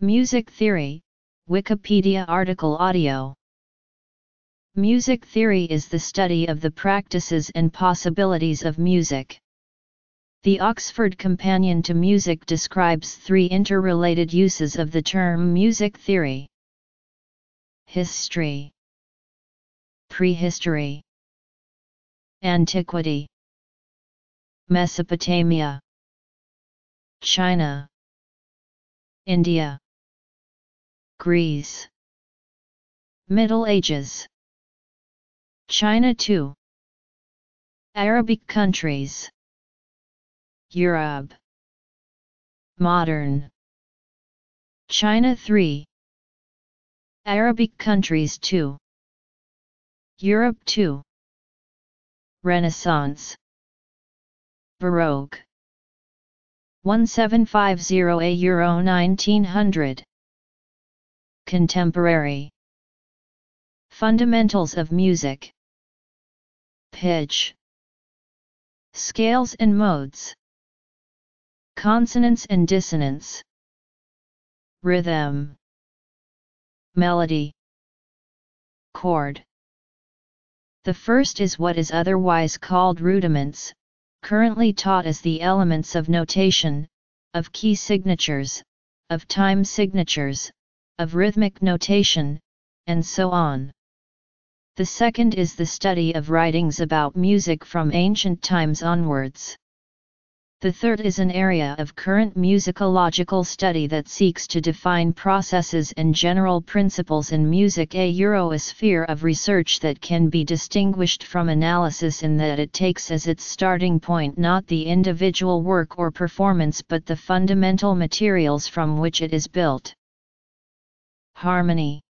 Music theory, Wikipedia article audio. Music theory is the study of the practices and possibilities of music. The Oxford Companion to Music describes three interrelated uses of the term music theory. History Prehistory Antiquity Mesopotamia China India Greece. Middle Ages. China too. Arabic countries. Europe. Modern. China 3 Arabic countries 2 Europe 2 Renaissance. Baroque. 1750 A Euro 1900 Contemporary. Fundamentals of music. Pitch. Scales and modes. Consonance and dissonance Rhythm. Melody. Chord. The first is what is otherwise called rudiments, currently taught as the elements of notation, of key signatures, of time signatures, of rhythmic notation, and so on. The second is the study of writings about music from ancient times onwards. The third is an area of current musicological study that seeks to define processes and general principles in music a Eurosphere of research that can be distinguished from analysis in that it takes as its starting point not the individual work or performance but the fundamental materials from which it is built. Harmony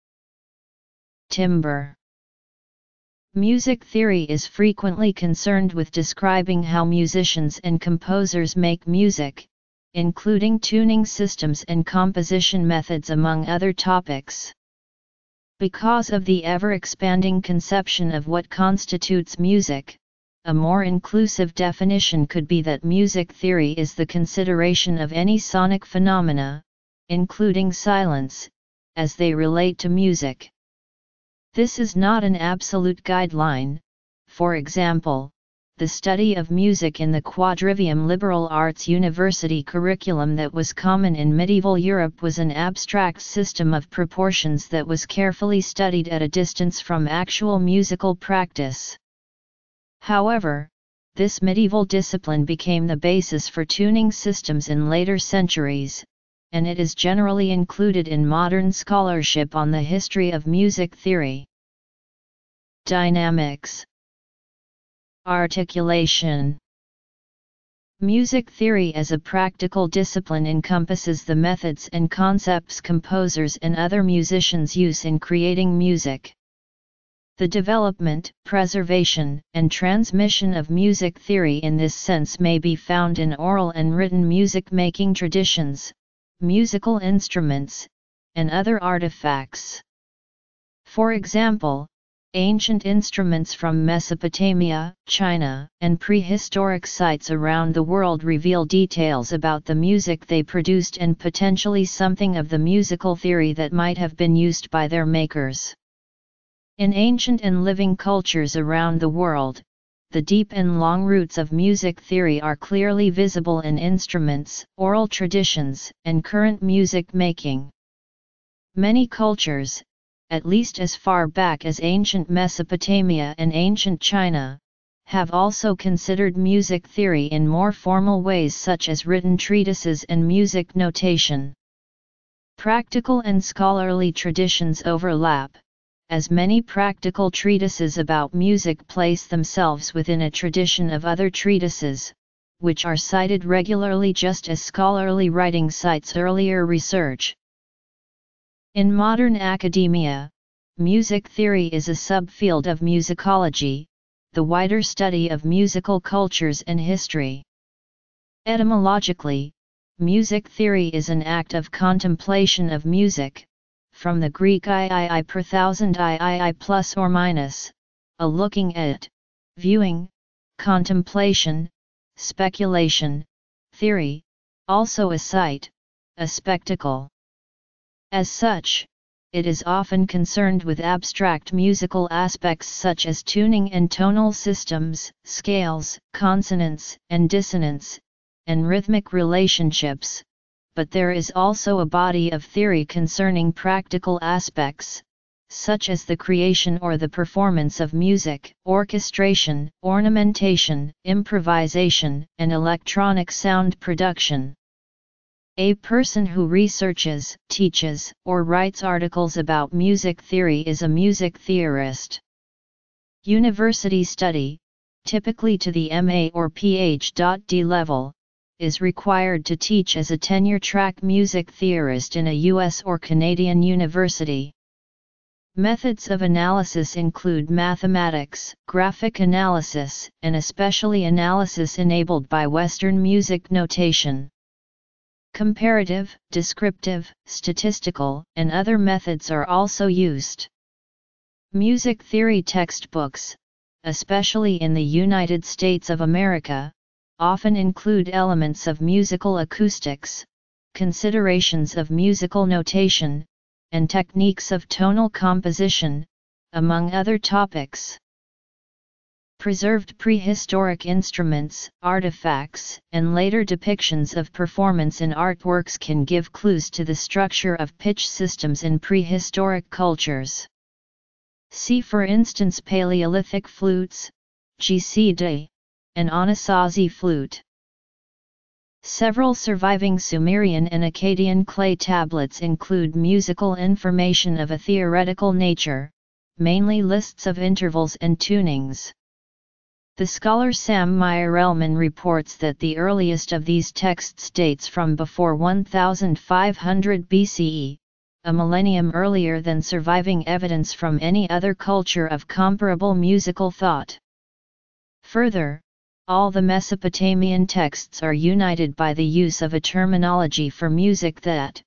Timbre Music theory is frequently concerned with describing how musicians and composers make music, including tuning systems and composition methods among other topics. Because of the ever-expanding conception of what constitutes music, a more inclusive definition could be that music theory is the consideration of any sonic phenomena, including silence, as they relate to music. This is not an absolute guideline, for example, the study of music in the quadrivium liberal arts university curriculum that was common in medieval Europe was an abstract system of proportions that was carefully studied at a distance from actual musical practice. However, this medieval discipline became the basis for tuning systems in later centuries, and it is generally included in modern scholarship on the history of music theory. Dynamics Articulation Music theory as a practical discipline encompasses the methods and concepts composers and other musicians use in creating music. The development, preservation, and transmission of music theory in this sense may be found in oral and written music making traditions, musical instruments, and other artifacts. For example, ancient instruments from Mesopotamia, China, and prehistoric sites around the world reveal details about the music they produced and potentially something of the musical theory that might have been used by their makers. In ancient and living cultures around the world, the deep and long roots of music theory are clearly visible in instruments, oral traditions, and current music making. Many cultures, at least as far back as ancient Mesopotamia and ancient China, have also considered music theory in more formal ways such as written treatises and music notation. Practical and scholarly traditions overlap, as many practical treatises about music place themselves within a tradition of other treatises, which are cited regularly just as scholarly writing cites earlier research. In modern academia, music theory is a subfield of musicology, the wider study of musical cultures and history. Etymologically, music theory is an act of contemplation of music, from the Greek III per thousand III plus or minus, a looking at, viewing, contemplation, speculation, theory, also a sight, a spectacle. As such, it is often concerned with abstract musical aspects such as tuning and tonal systems, scales, consonance and dissonance, and rhythmic relationships, but there is also a body of theory concerning practical aspects, such as the creation or the performance of music, orchestration, ornamentation, improvisation, and electronic sound production. A person who researches, teaches, or writes articles about music theory is a music theorist. University study, typically to the MA or PhD level, is required to teach as a tenure-track music theorist in a U.S. or Canadian university. Methods of analysis include mathematics, graphic analysis, and especially analysis enabled by Western music notation. Comparative, descriptive, statistical, and other methods are also used. Music theory textbooks, especially in the United States of America, often include elements of musical acoustics, considerations of musical notation, and techniques of tonal composition, among other topics. Preserved prehistoric instruments, artifacts, and later depictions of performance in artworks can give clues to the structure of pitch systems in prehistoric cultures. See for instance Paleolithic flutes, GC and Anasazi flute. Several surviving Sumerian and Akkadian clay tablets include musical information of a theoretical nature, mainly lists of intervals and tunings. The scholar Sam Mirelman reports that the earliest of these texts dates from before 1500 BCE, a millennium earlier than surviving evidence from any other culture of comparable musical thought. Further, all the Mesopotamian texts are united by the use of a terminology for music that,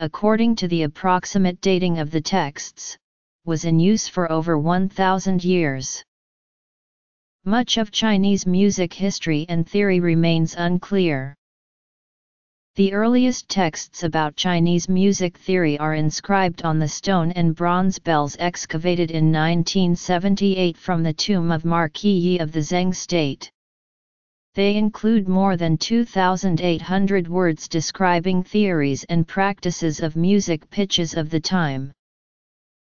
according to the approximate dating of the texts, was in use for over 1,000 years. Much of Chinese music history and theory remains unclear. The earliest texts about Chinese music theory are inscribed on the stone and bronze bells excavated in 1978 from the tomb of Marquis Yi of the Zeng state. They include more than 2,800 words describing theories and practices of music pitches of the time.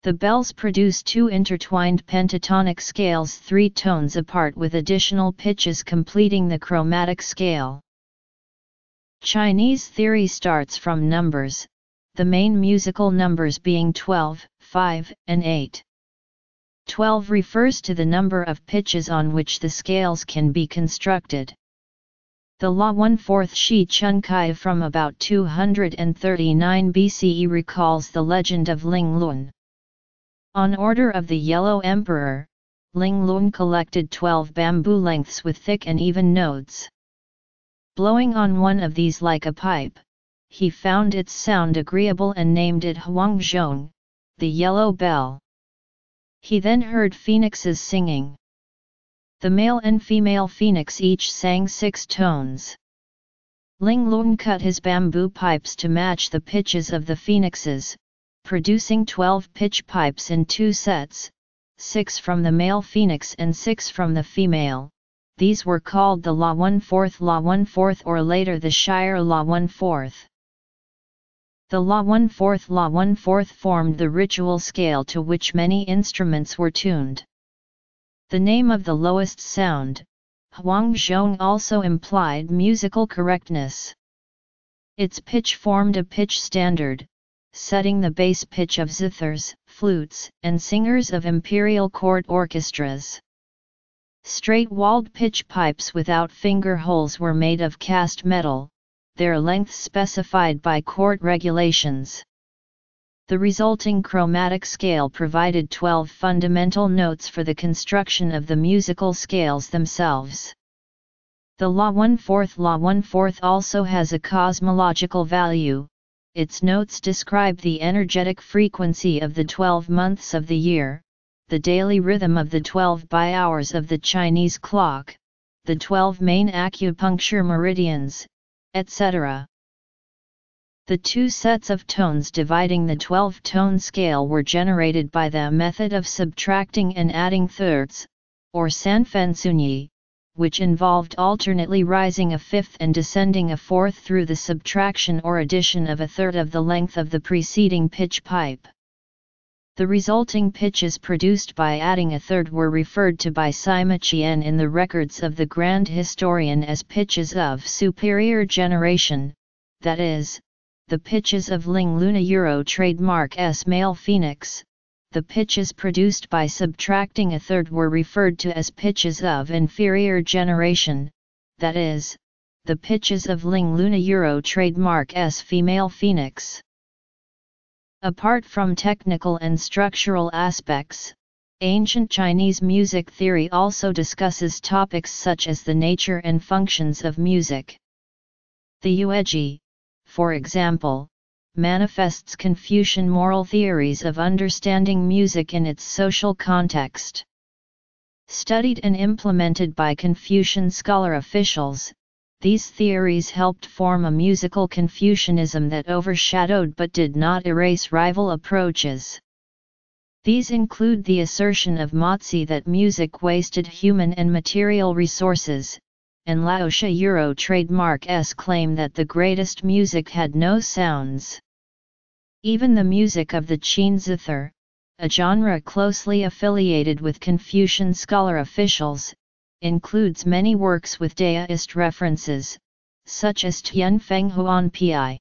The bells produce two intertwined pentatonic scales three tones apart with additional pitches completing the chromatic scale. Chinese theory starts from numbers, the main musical numbers being 12, 5, and 8. 12 refers to the number of pitches on which the scales can be constructed. The La 1 4th Shi Chun Kai from about 239 BCE recalls the legend of Ling Lun. On order of the Yellow Emperor, Ling Lun collected 12 bamboo lengths with thick and even nodes. Blowing on one of these like a pipe, he found its sound agreeable and named it Huangzhong, the yellow bell. He then heard phoenixes singing. The male and female phoenix each sang six tones. Ling Lun cut his bamboo pipes to match the pitches of the phoenixes, producing 12 pitch pipes in two sets, 6 from the male phoenix and 6 from the female. These were called the La 1 4th La 1 4th or later the Shire La 1 4th. The La 1 4th La 1 4th formed the ritual scale to which many instruments were tuned. The name of the lowest sound, Huangzhong also implied musical correctness. Its pitch formed a pitch standard, setting the bass pitch of zithers, flutes, and singers of imperial court orchestras. Straight-walled pitch pipes without finger holes were made of cast metal, their length specified by court regulations. The resulting chromatic scale provided 12 fundamental notes for the construction of the musical scales themselves. The La 1 4th La 1 4th also has a cosmological value, its notes describe the energetic frequency of the 12 months of the year, the daily rhythm of the 12 by hours of the Chinese clock, the 12 main acupuncture meridians, etc. The two sets of tones dividing the 12-tone scale were generated by the method of subtracting and adding thirds, or sanfensunyi, which involved alternately rising a fifth and descending a fourth through the subtraction or addition of a third of the length of the preceding pitch pipe. The resulting pitches produced by adding a third were referred to by Sima Qian in the records of the Grand Historian as pitches of superior generation, that is, the pitches of Ling Luna Euro trademark S. Male phoenix, the pitches produced by subtracting a third were referred to as pitches of inferior generation, that is, the pitches of Ling Luna Euro trademark S. Female phoenix. Apart from technical and structural aspects, ancient Chinese music theory also discusses topics such as the nature and functions of music. The Yueji, for example, manifests Confucian moral theories of understanding music in its social context. Studied and implemented by Confucian scholar officials, these theories helped form a musical Confucianism that overshadowed but did not erase rival approaches. These include the assertion of Mozi that music wasted human and material resources, and Laosha Euro trademark S claim that the greatest music had no sounds. Even the music of the Qin zither, a genre closely affiliated with Confucian scholar officials, includes many works with Daoist references, such as Tianfeng Huan Pi.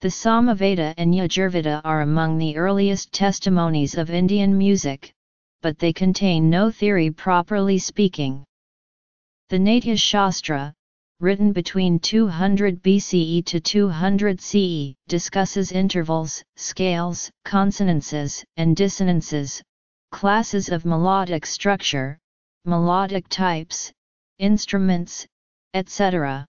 The Samaveda and Yajurveda are among the earliest testimonies of Indian music, but they contain no theory properly speaking. The Natya Shastra, written between 200 BCE to 200 CE, discusses intervals, scales, consonances, and dissonances, classes of melodic structure, melodic types, instruments, etc.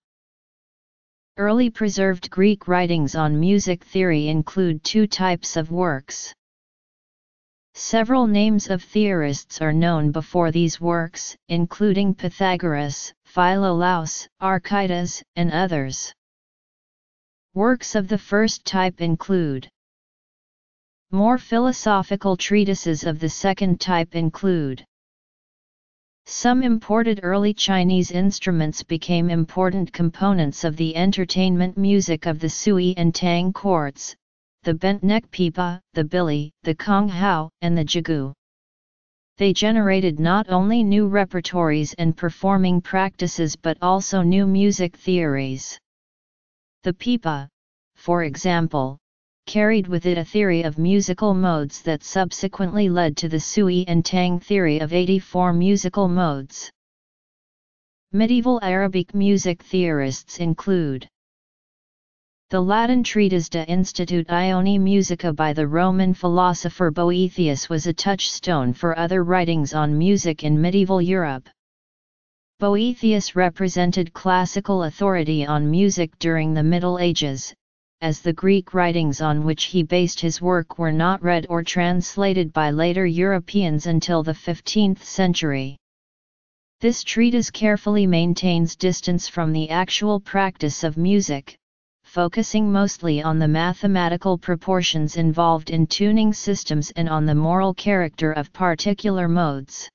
Early preserved Greek writings on music theory include two types of works. Several names of theorists are known before these works, including Pythagoras, Philolaus, Archytas, and others. Works of the first type include More philosophical treatises of the second type include Some imported early Chinese instruments became important components of the entertainment music of the Sui and Tang courts, the bent neck pipa, the bili, the konghou, and the jiegu. They generated not only new repertories and performing practices but also new music theories. The pipa, for example, carried with it a theory of musical modes that subsequently led to the Sui and Tang theory of 84 musical modes. Medieval Arabic music theorists include the Latin treatise De Institutione Musica by the Roman philosopher Boethius was a touchstone for other writings on music in medieval Europe. Boethius represented classical authority on music during the Middle Ages, as the Greek writings on which he based his work were not read or translated by later Europeans until the 15th century. This treatise carefully maintains distance from the actual practice of music, focusing mostly on the mathematical proportions involved in tuning systems and on the moral character of particular modes.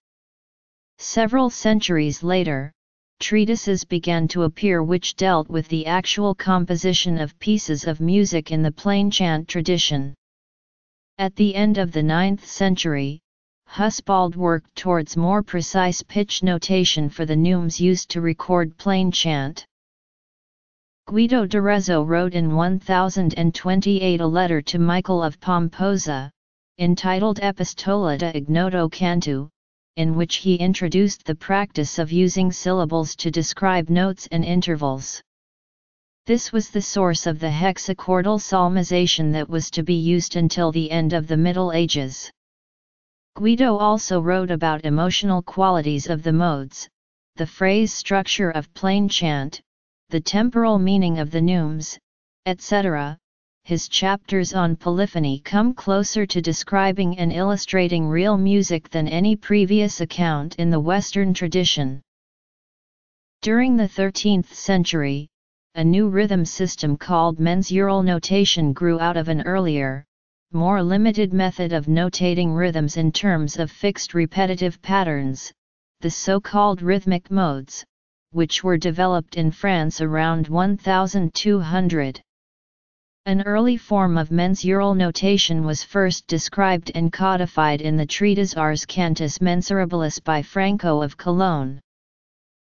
Several centuries later, treatises began to appear which dealt with the actual composition of pieces of music in the plain chant tradition. At the end of the 9th century, Hucbald worked towards more precise pitch notation for the neumes used to record plain chant. Guido d'Arezzo wrote in 1028 a letter to Michael of Pomposa, entitled Epistola de Ignoto Cantu, in which he introduced the practice of using syllables to describe notes and intervals. This was the source of the hexachordal solmization that was to be used until the end of the Middle Ages. Guido also wrote about emotional qualities of the modes, the phrase structure of plain chant, the temporal meaning of the neumes, etc., his chapters on polyphony come closer to describing and illustrating real music than any previous account in the Western tradition. During the 13th century, a new rhythm system called mensural notation grew out of an earlier, more limited method of notating rhythms in terms of fixed repetitive patterns, the so-called rhythmic modes, which were developed in France around 1200. An early form of mensural notation was first described and codified in the treatise Ars Cantus Mensurabilis by Franco of Cologne.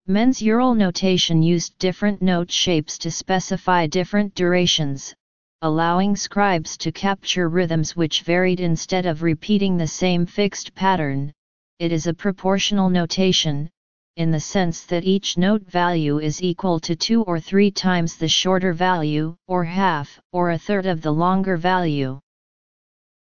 Mensural notation used different note shapes to specify different durations, allowing scribes to capture rhythms which varied instead of repeating the same fixed pattern. It is a proportional notation, in the sense that each note value is equal to two or three times the shorter value, or half, or a third of the longer value.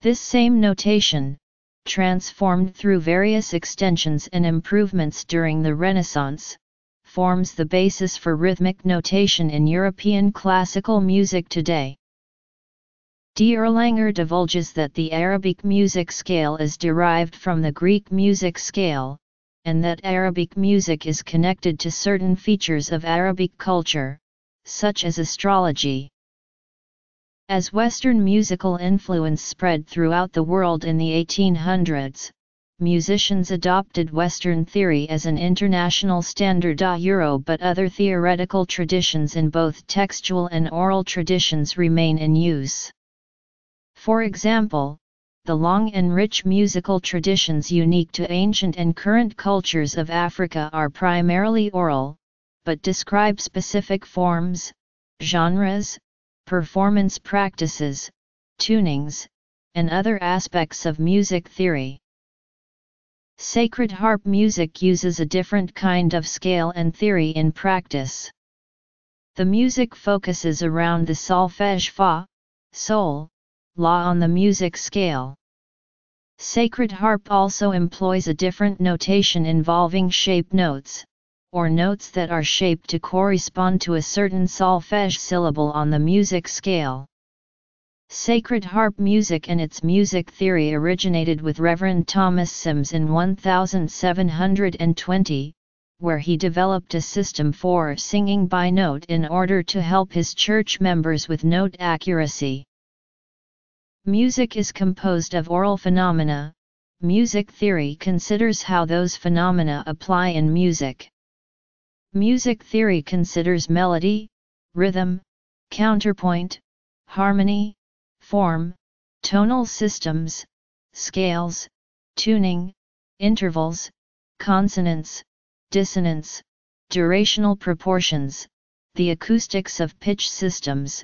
This same notation, transformed through various extensions and improvements during the Renaissance, forms the basis for rhythmic notation in European classical music today. D'Erlanger divulges that the Arabic music scale is derived from the Greek music scale, and that Arabic music is connected to certain features of Arabic culture, such as astrology. As Western musical influence spread throughout the world in the 1800s, musicians adopted Western theory as an international standard euro but other theoretical traditions in both textual and oral traditions remain in use. For example, the long and rich musical traditions unique to ancient and current cultures of Africa are primarily oral, but describe specific forms, genres, performance practices, tunings, and other aspects of music theory. Sacred harp music uses a different kind of scale and theory in practice. The music focuses around the solfege fa, sol, la on the music scale. Sacred harp also employs a different notation involving shape notes, or notes that are shaped to correspond to a certain solfege syllable on the music scale. Sacred harp music and its music theory originated with Reverend Thomas Symmes in 1720, where he developed a system for singing by note in order to help his church members with note accuracy. Music is composed of aural phenomena, music theory considers how those phenomena apply in music. Music theory considers melody, rhythm, counterpoint, harmony, form, tonal systems, scales, tuning, intervals, consonance, dissonance, durational proportions, the acoustics of pitch systems,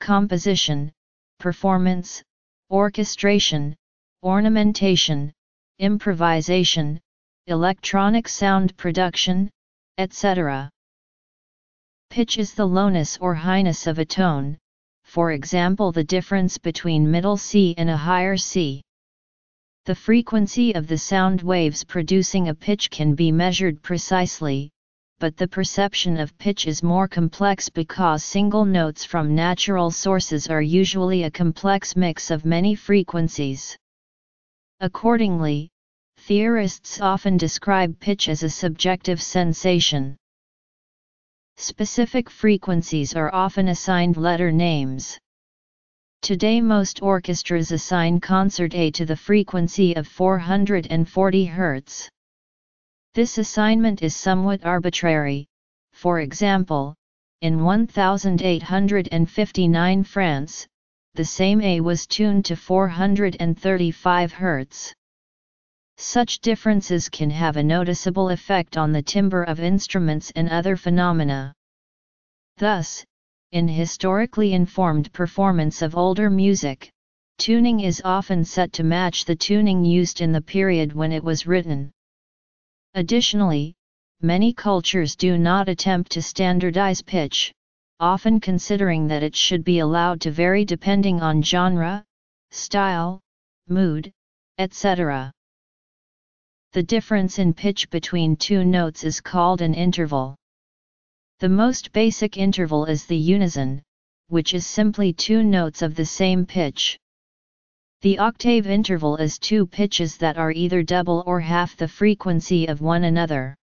composition, performance, orchestration, ornamentation, improvisation, electronic sound production, etc. Pitch is the lowness or highness of a tone, for example the difference between middle C and a higher C. The frequency of the sound waves producing a pitch can be measured precisely, but the perception of pitch is more complex because single notes from natural sources are usually a complex mix of many frequencies. Accordingly, theorists often describe pitch as a subjective sensation. Specific frequencies are often assigned letter names. Today most orchestras assign concert A to the frequency of 440 Hz. This assignment is somewhat arbitrary, for example, in 1859 France, the same A was tuned to 435 Hz. Such differences can have a noticeable effect on the timbre of instruments and other phenomena. Thus, in historically informed performance of older music, tuning is often set to match the tuning used in the period when it was written. Additionally, many cultures do not attempt to standardize pitch, often considering that it should be allowed to vary depending on genre, style, mood, etc. The difference in pitch between two notes is called an interval. The most basic interval is the unison, which is simply two notes of the same pitch. The octave interval is two pitches that are either double or half the frequency of one another.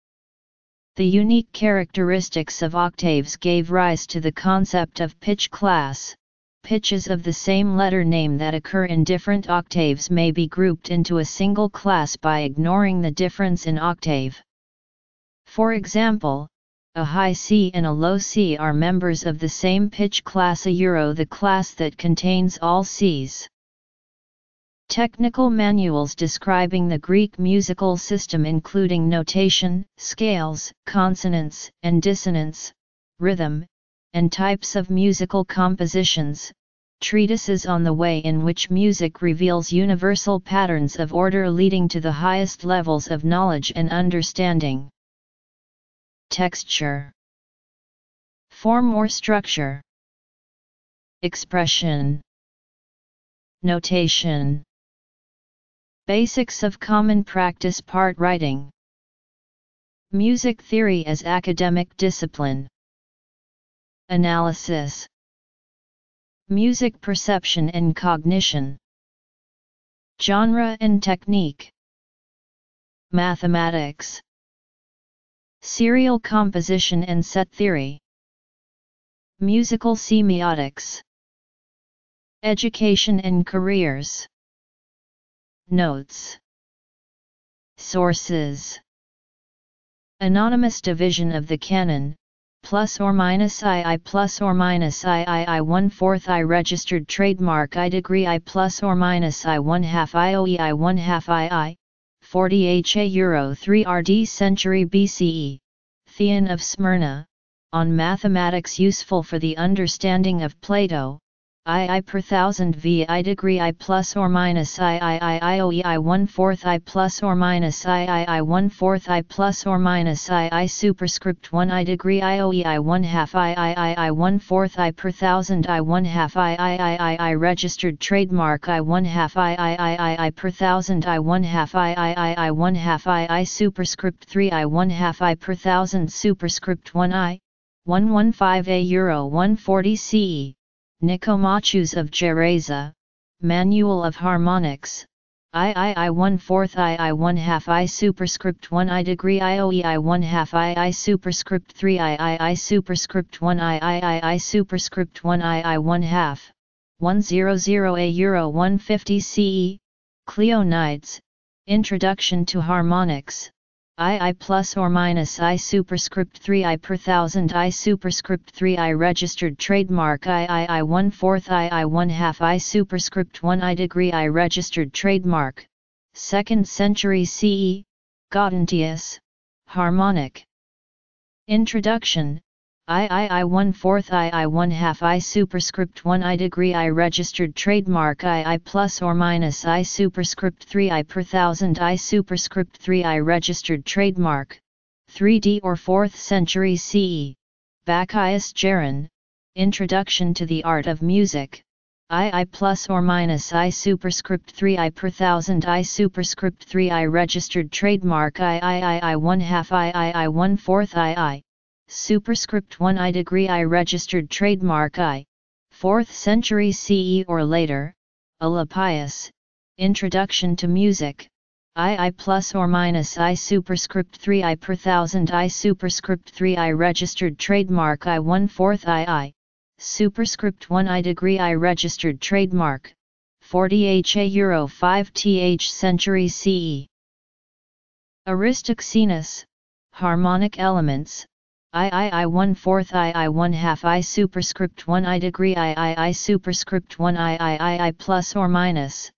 The unique characteristics of octaves gave rise to the concept of pitch class. Pitches of the same letter name that occur in different octaves may be grouped into a single class by ignoring the difference in octave. For example, a high C and a low C are members of the same pitch class a euro the class that contains all Cs. Technical manuals describing the Greek musical system including notation, scales, consonants and dissonance, rhythm, and types of musical compositions, treatises on the way in which music reveals universal patterns of order leading to the highest levels of knowledge and understanding. Texture. Form or structure. Expression. Notation Basics of common practice part writing. Music theory as academic discipline. Analysis. Music perception and cognition. Genre and technique. Mathematics. Serial composition and set theory. Musical semiotics. Education and careers Notes. Sources. Anonymous division of the canon, plus or minus II plus or minus III I one fourth I registered trademark I degree I plus or minus I one half IOE I one half II, 40 HA Euro 3 RD century BCE, Theon of Smyrna, on mathematics useful for the understanding of Plato, I per thousand V I degree I plus or minus I I I I O E I one fourth I plus or minus I I I one fourth I plus or minus I I superscript one I degree I O E I one half I I I I one fourth I per thousand I one half I I I I registered trademark I one half I I I I per thousand I one half I I I I one half I I superscript three I one half I per thousand superscript one I one one five A Euro one forty CE Nicomachus of Gerasa, Manual of Harmonics, I I I 1 4th I I 1 half I superscript 1 I degree I O E I 1 half I I superscript 3 I I I superscript 1 I I I I superscript 1 I I 1 half, 100 A Euro 150 CE, Cleonides, Introduction to Harmonics, I I plus or minus I superscript 3 I per thousand I superscript 3 I registered trademark I I I 1 fourth I I 1 half I superscript 1 I degree I registered trademark, 2nd century CE, Gaudentius, Harmonic. Introduction, I I I 1 fourth I I 1 half I superscript 1 I degree I registered trademark I I plus or minus I superscript 3 I per thousand I superscript 3 I registered trademark, 3D or 4th century CE, Bacchius Geron, Introduction to the Art of Music, I I plus or minus I superscript 3 I per thousand I superscript 3 I registered trademark I I I I 1 half I I I 1 fourth I I Superscript 1 I degree I registered trademark I, 4th century CE or later, Alypius, Introduction to Music, I I plus or minus I superscript 3 I per thousand I superscript 3 I registered trademark I. 1 4th I I, superscript 1 I degree I registered trademark, 40 HA Euro 5 TH century CE. Aristoxenus, Harmonic Elements, I I I 1 fourth I I 1 half I superscript 1 I degree I I I superscript 1 I I I I plus or minus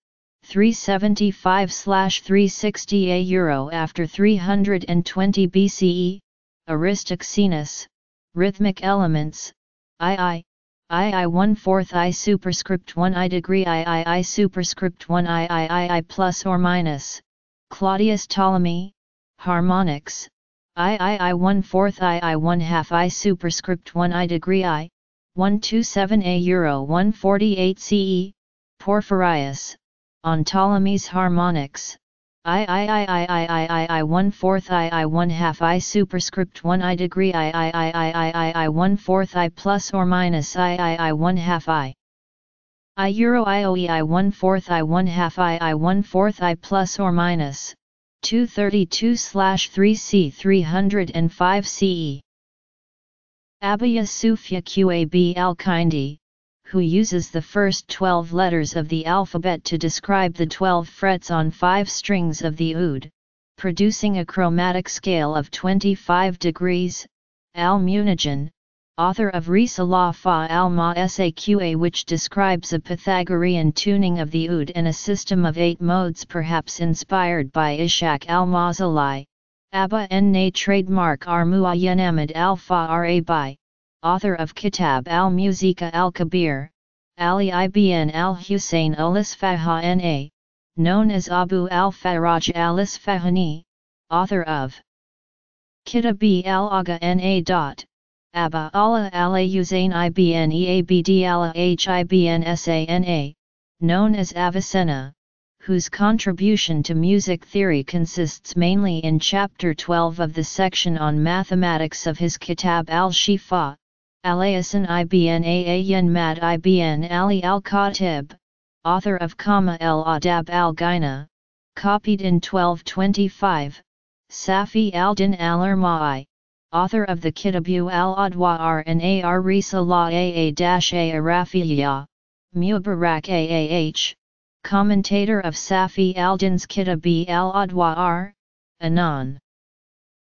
375 slash 360 A euro after 320 BCE, Aristoxenus, rhythmic elements, I I I I 1 fourth I superscript 1 I degree I I I superscript 1 I I I I plus or minus, Claudius Ptolemy, harmonics, I I I 1 fourth I I 1 half I superscript 1 I degree I, 127 A Euro 148 CE, Porphyrius, on Ptolemy's harmonics, I I I I I I I I 1 fourth I I 1 half I superscript 1 I degree I I I I I I I 1 fourth I plus or minus I I I 1 half I. I Euro IOE I 1 fourth I 1 half I I 1 fourth I plus or minus 232-3C 305 CE. Abaya Sufya Qab al-Kindi, who uses the first 12 letters of the alphabet to describe the 12 frets on 5 strings of the oud, producing a chromatic scale of 25 degrees, al-Munijan, author of Risala fa al-Ma Saqa which describes a Pythagorean tuning of the oud and a system of eight modes perhaps inspired by Ishaq al-Mawsili, Abba en trademark ar Muayyan Ahmad al-Farabi, author of Kitab al-Musiqa al-Kabir, Ali ibn al-Hussein al-Isfaha na, known as Abu al-Faraj al-Isfahani, author of Kitab al-Aga na. Abba Allah ala Uzain ibn Eabd Allah hibn sana, known as Avicenna, whose contribution to music theory consists mainly in chapter 12 of the section on mathematics of his Kitab al-Shifa, Alayasan ibn Aayan Mad ibn Ali al-Khatib, author of Kama el-Adab al-Gina, copied in 1225, Safi al-Din al-Irma'i, author of the Kitabu al-Adwa'ar and Ar Risala Aa-A Arafiyya, Mubarak Aah, commentator of Safi al-Din's Kitabi al-Adwa'ar, Anan.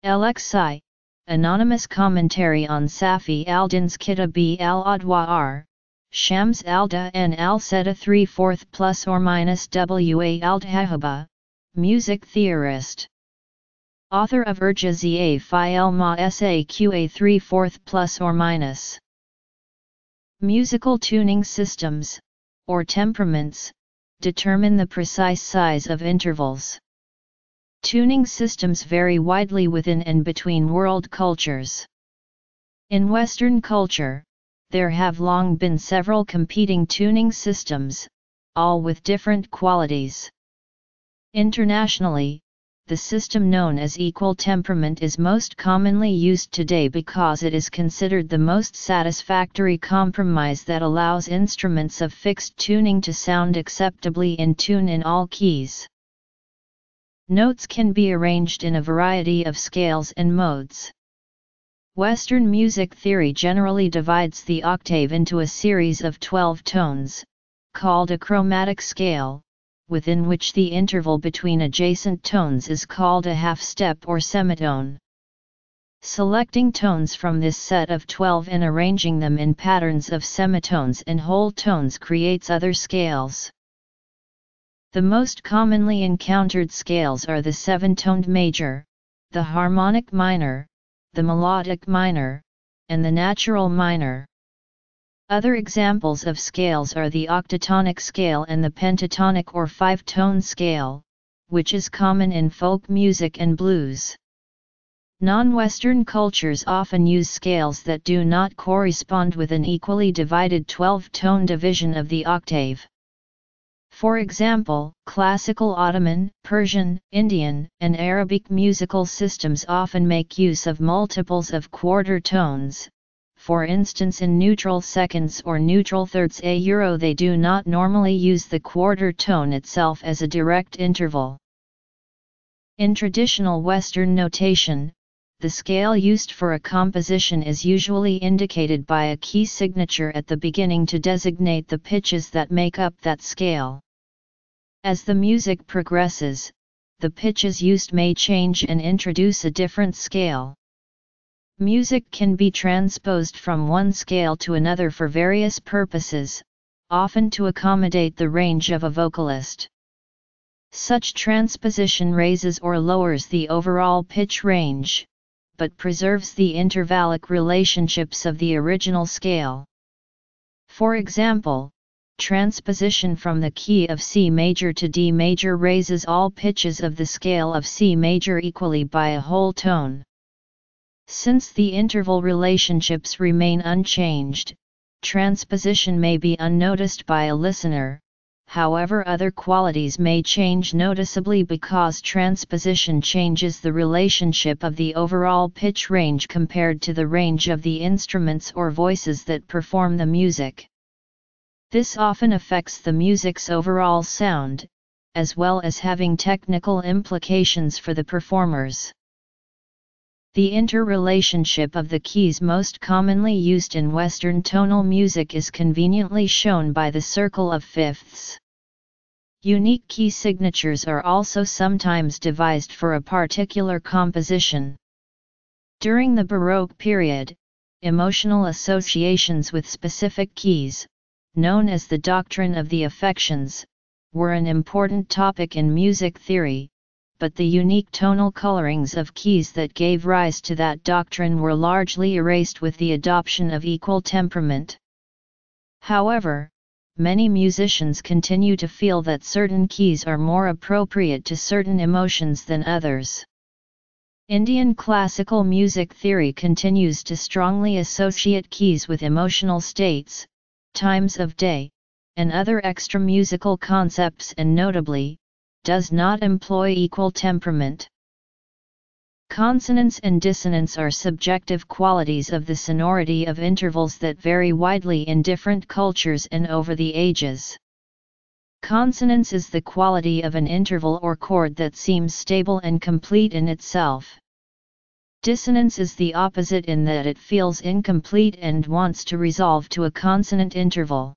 LXI, Anonymous Commentary on Safi al-Din's Kitabi al-Adwa'ar, Shams al-Da and al-Seda 3 4 plus or minus Wa al-Hahaba, music theorist. Author of Urjaza fi el ma saqa 3 4 plus or minus. Musical tuning systems, or temperaments, determine the precise size of intervals. Tuning systems vary widely within and between world cultures. In Western culture, there have long been several competing tuning systems, all with different qualities. Internationally, the system known as equal temperament is most commonly used today because it is considered the most satisfactory compromise that allows instruments of fixed tuning to sound acceptably in tune in all keys. Notes can be arranged in a variety of scales and modes. Western music theory generally divides the octave into a series of 12 tones, called a chromatic scale, within which the interval between adjacent tones is called a half step or semitone. Selecting tones from this set of 12 and arranging them in patterns of semitones and whole tones creates other scales. The most commonly encountered scales are the seven-toned major, the harmonic minor, the melodic minor, and the natural minor. Other examples of scales are the octatonic scale and the pentatonic or five-tone scale, which is common in folk music and blues. Non-Western cultures often use scales that do not correspond with an equally divided 12-tone division of the octave. For example, classical Ottoman, Persian, Indian, and Arabic musical systems often make use of multiples of quarter tones. For instance in neutral seconds or neutral thirds a euro they do not normally use the quarter tone itself as a direct interval. In traditional Western notation, the scale used for a composition is usually indicated by a key signature at the beginning to designate the pitches that make up that scale. As the music progresses, the pitches used may change and introduce a different scale. Music can be transposed from one scale to another for various purposes, often to accommodate the range of a vocalist. Such transposition raises or lowers the overall pitch range, but preserves the intervallic relationships of the original scale. For example, transposition from the key of C major to D major raises all pitches of the scale of C major equally by a whole tone. Since the interval relationships remain unchanged, transposition may be unnoticed by a listener, however other qualities may change noticeably because transposition changes the relationship of the overall pitch range compared to the range of the instruments or voices that perform the music. This often affects the music's overall sound, as well as having technical implications for the performers. The interrelationship of the keys most commonly used in Western tonal music is conveniently shown by the circle of fifths. Unique key signatures are also sometimes devised for a particular composition. During the Baroque period, emotional associations with specific keys, known as the doctrine of the affections, were an important topic in music theory, but the unique tonal colorings of keys that gave rise to that doctrine were largely erased with the adoption of equal temperament. However, many musicians continue to feel that certain keys are more appropriate to certain emotions than others. Indian classical music theory continues to strongly associate keys with emotional states, times of day, and other extra musical concepts and notably, does not employ equal temperament. Consonance and dissonance are subjective qualities of the sonority of intervals that vary widely in different cultures and over the ages. Consonance is the quality of an interval or chord that seems stable and complete in itself. Dissonance is the opposite in that it feels incomplete and wants to resolve to a consonant interval.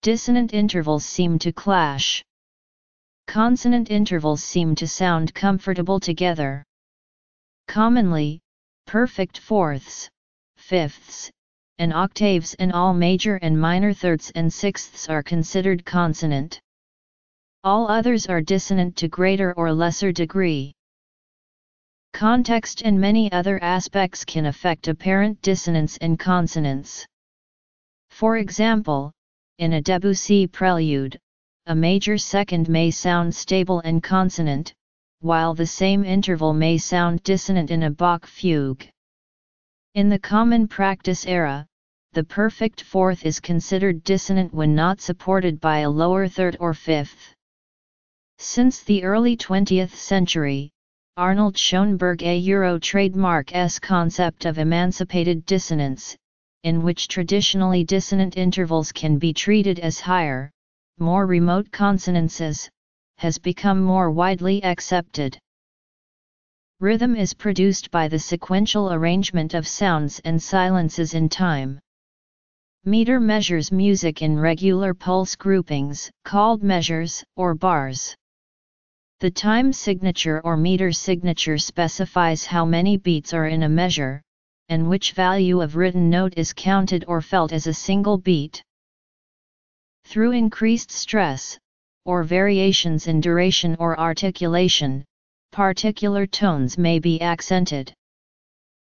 Dissonant intervals seem to clash. Consonant intervals seem to sound comfortable together. Commonly, perfect fourths, fifths, and octaves and all major and minor thirds and sixths are considered consonant. All others are dissonant to greater or lesser degree. Context and many other aspects can affect apparent dissonance and consonance. For example, in a Debussy prelude, a major second may sound stable and consonant, while the same interval may sound dissonant in a Bach fugue. In the common practice era, the perfect fourth is considered dissonant when not supported by a lower third or fifth. Since the early 20th century, Arnold Schoenberg a Euro trademark S concept of emancipated dissonance, in which traditionally dissonant intervals can be treated as higher, more remote consonances, has become more widely accepted. Rhythm is produced by the sequential arrangement of sounds and silences in time. Meter measures music in regular pulse groupings, called measures, or bars. The time signature or meter signature specifies how many beats are in a measure, and which value of written note is counted or felt as a single beat. Through increased stress, or variations in duration or articulation, particular tones may be accented.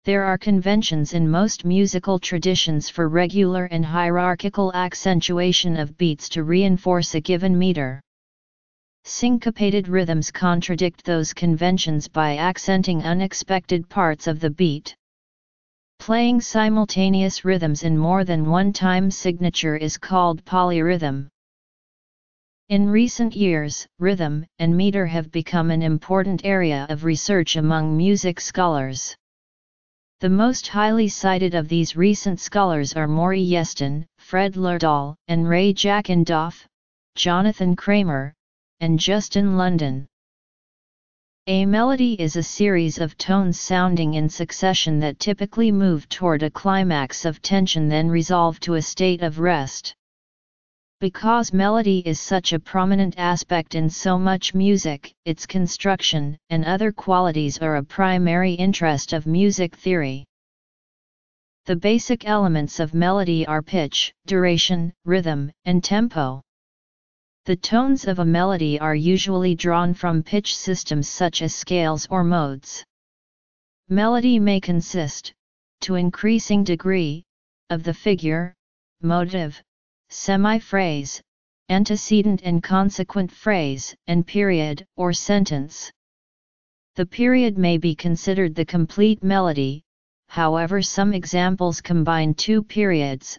There are conventions in most musical traditions for regular and hierarchical accentuation of beats to reinforce a given meter. Syncopated rhythms contradict those conventions by accenting unexpected parts of the beat. Playing simultaneous rhythms in more than one time signature is called polyrhythm. In recent years, rhythm and meter have become an important area of research among music scholars. The most highly cited of these recent scholars are Maury Yeston, Fred Lerdahl, and Ray Jackendoff, Jonathan Kramer, and Justin London. A melody is a series of tones sounding in succession that typically move toward a climax of tension then resolve to a state of rest. Because melody is such a prominent aspect in so much music, its construction and other qualities are a primary interest of music theory. The basic elements of melody are pitch, duration, rhythm, and tempo. The tones of a melody are usually drawn from pitch systems such as scales or modes. Melody may consist, to increasing degree, of the figure, motive, semi-phrase, antecedent and consequent phrase, and period or sentence. The period may be considered the complete melody, however some examples combine two periods,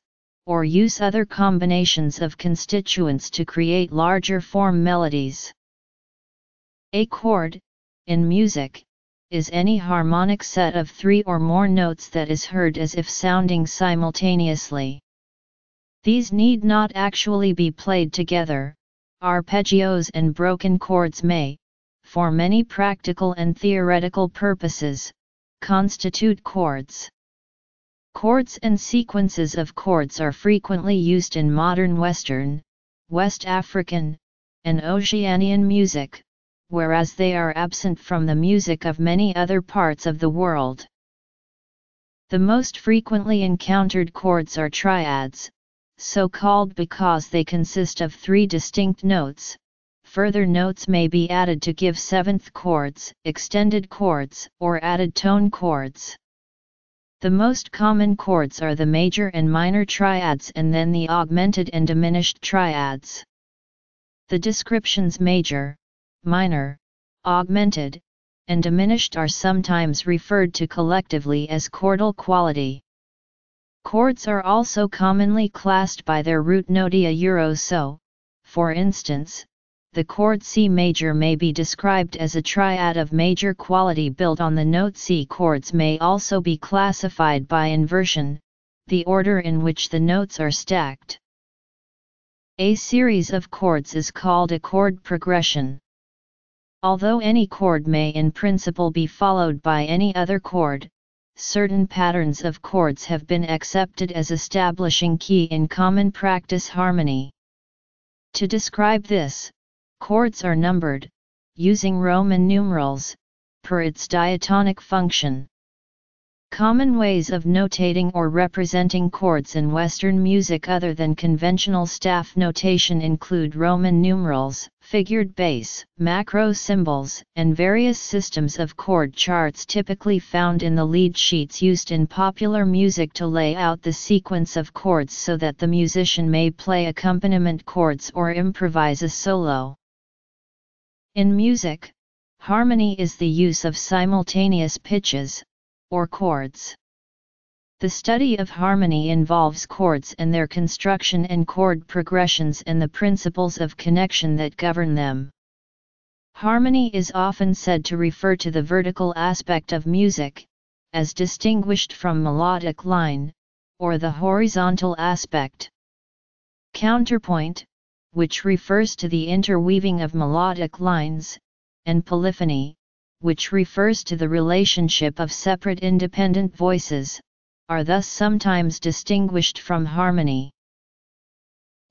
or use other combinations of constituents to create larger form melodies. A chord, in music, is any harmonic set of three or more notes that is heard as if sounding simultaneously. These need not actually be played together, arpeggios and broken chords may, for many practical and theoretical purposes, constitute chords. Chords and sequences of chords are frequently used in modern Western, West African, and Oceanian music, whereas they are absent from the music of many other parts of the world. The most frequently encountered chords are triads, so called because they consist of three distinct notes. Further notes may be added to give seventh chords, extended chords, or added tone chords. The most common chords are the major and minor triads and then the augmented and diminished triads. The descriptions major, minor, augmented, and diminished are sometimes referred to collectively as chordal quality. Chords are also commonly classed by their root notia euro so, for instance, the chord C major may be described as a triad of major quality built on the note C. Chords may also be classified by inversion, the order in which the notes are stacked. A series of chords is called a chord progression. Although any chord may in principle be followed by any other chord, certain patterns of chords have been accepted as establishing key in common practice harmony. To describe this, chords are numbered, using Roman numerals, per its diatonic function. Common ways of notating or representing chords in Western music other than conventional staff notation include Roman numerals, figured bass, macro symbols, and various systems of chord charts typically found in the lead sheets used in popular music to lay out the sequence of chords so that the musician may play accompaniment chords or improvise a solo. In music, harmony is the use of simultaneous pitches, or chords. The study of harmony involves chords and their construction and chord progressions and the principles of connection that govern them. Harmony is often said to refer to the vertical aspect of music, as distinguished from melodic line, or the horizontal aspect. Counterpoint, which refers to the interweaving of melodic lines, and polyphony, which refers to the relationship of separate independent voices, are thus sometimes distinguished from harmony.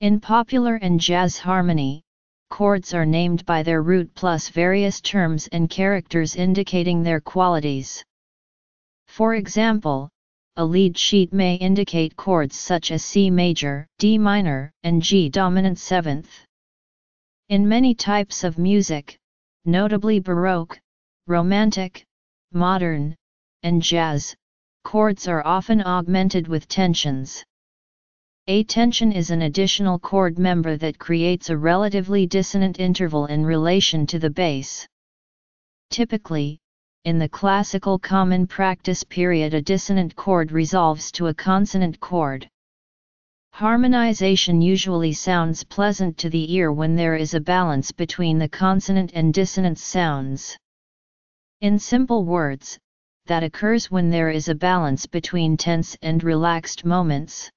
In popular and jazz harmony, chords are named by their root plus various terms and characters indicating their qualities. For example, a lead sheet may indicate chords such as C major, D minor, and G dominant seventh. In many types of music, notably Baroque, Romantic, Modern, and Jazz, chords are often augmented with tensions. A tension is an additional chord member that creates a relatively dissonant interval in relation to the bass. Typically, in the classical common practice period a dissonant chord resolves to a consonant chord. Harmonization usually sounds pleasant to the ear when there is a balance between the consonant and dissonant sounds. In simple words, that occurs when there is a balance between tense and relaxed moments.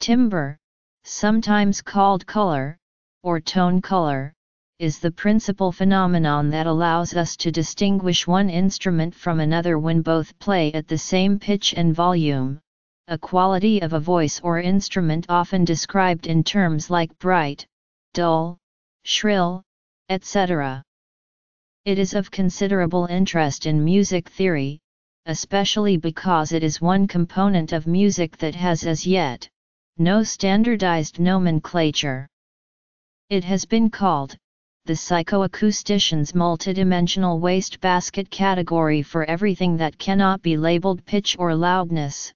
Timbre, sometimes called color, or tone color, is the principal phenomenon that allows us to distinguish one instrument from another when both play at the same pitch and volume, a quality of a voice or instrument often described in terms like bright, dull, shrill, etc. It is of considerable interest in music theory, especially because it is one component of music that has as yet, no standardized nomenclature. It has been called, the psychoacoustician's multidimensional wastebasket category for everything that cannot be labeled pitch or loudness,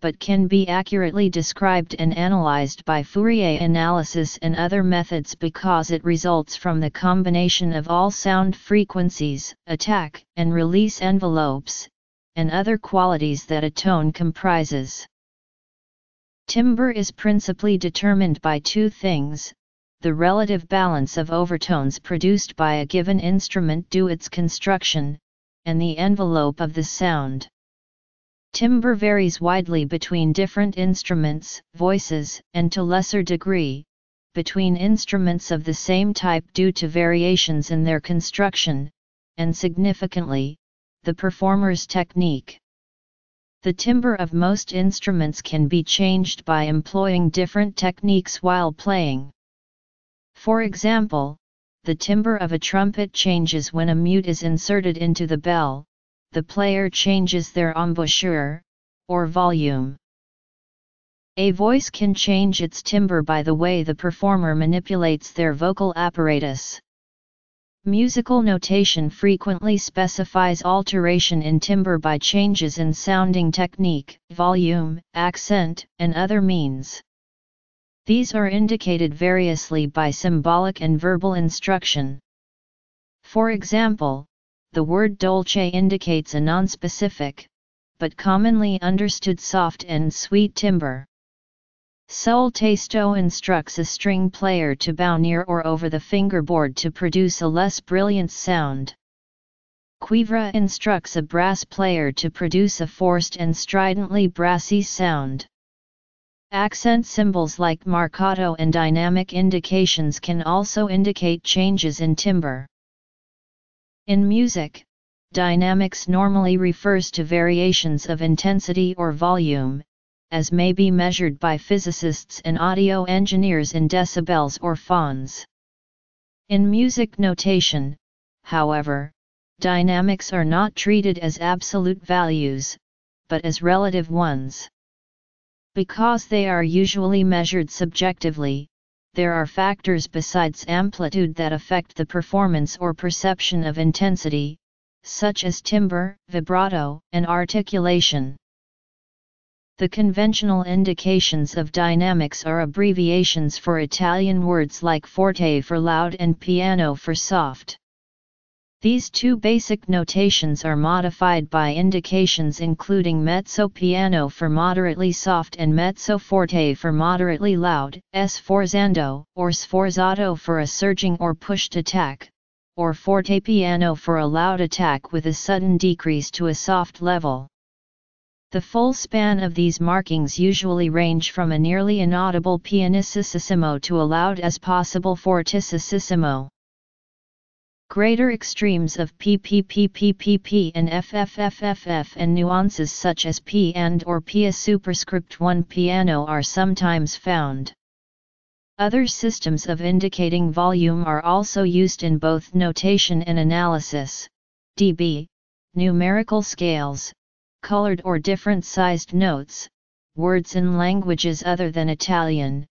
but can be accurately described and analyzed by Fourier analysis and other methods because it results from the combination of all sound frequencies, attack and release envelopes, and other qualities that a tone comprises. Timbre is principally determined by two things, the relative balance of overtones produced by a given instrument due its construction, and the envelope of the sound. Timbre varies widely between different instruments, voices, and to lesser degree, between instruments of the same type due to variations in their construction, and significantly, the performer's technique. The timbre of most instruments can be changed by employing different techniques while playing. For example, the timbre of a trumpet changes when a mute is inserted into the bell, the player changes their embouchure, or volume. A voice can change its timbre by the way the performer manipulates their vocal apparatus. Musical notation frequently specifies alteration in timbre by changes in sounding technique, volume, accent, and other means. These are indicated variously by symbolic and verbal instruction. For example, the word dolce indicates a nonspecific, but commonly understood soft and sweet timbre. Sul tasto instructs a string player to bow near or over the fingerboard to produce a less brilliant sound. Cuivre instructs a brass player to produce a forced and stridently brassy sound. Accent symbols like marcato and dynamic indications can also indicate changes in timbre. In music, dynamics normally refers to variations of intensity or volume, as may be measured by physicists and audio engineers in decibels or phons. In music notation, however, dynamics are not treated as absolute values, but as relative ones. Because they are usually measured subjectively, there are factors besides amplitude that affect the performance or perception of intensity, such as timbre, vibrato, and articulation. The conventional indications of dynamics are abbreviations for Italian words like forte for loud and piano for soft. These two basic notations are modified by indications including mezzo piano for moderately soft and mezzo forte for moderately loud, sforzando, or sforzato for a surging or pushed attack, or forte piano for a loud attack with a sudden decrease to a soft level. The full span of these markings usually range from a nearly inaudible pianississimo to a loud as possible fortissimo. Greater extremes of PPPPPP and FFFFF and nuances such as P and or P superscript 1 piano are sometimes found. Other systems of indicating volume are also used in both notation and analysis, dB, numerical scales, colored or different sized notes, words in languages other than Italian,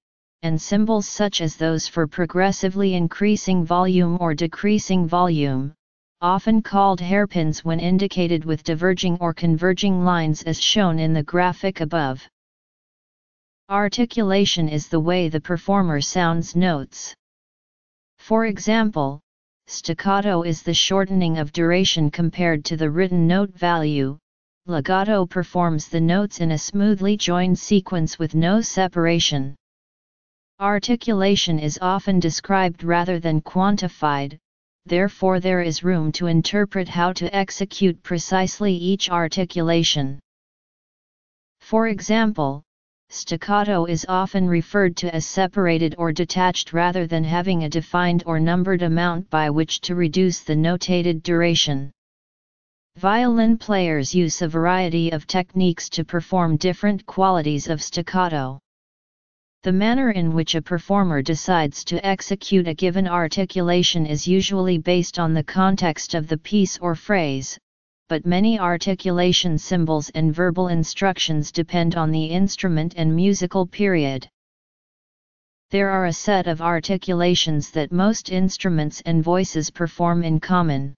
and symbols such as those for progressively increasing volume or decreasing volume, often called hairpins when indicated with diverging or converging lines as shown in the graphic above. Articulation is the way the performer sounds notes. For example, staccato is the shortening of duration compared to the written note value, Legato performs the notes in a smoothly joined sequence with no separation. Articulation is often described rather than quantified, therefore there is room to interpret how to execute precisely each articulation. For example, staccato is often referred to as separated or detached rather than having a defined or numbered amount by which to reduce the notated duration. Violin players use a variety of techniques to perform different qualities of staccato. The manner in which a performer decides to execute a given articulation is usually based on the context of the piece or phrase, but many articulation symbols and verbal instructions depend on the instrument and musical period. There are a set of articulations that most instruments and voices perform in common.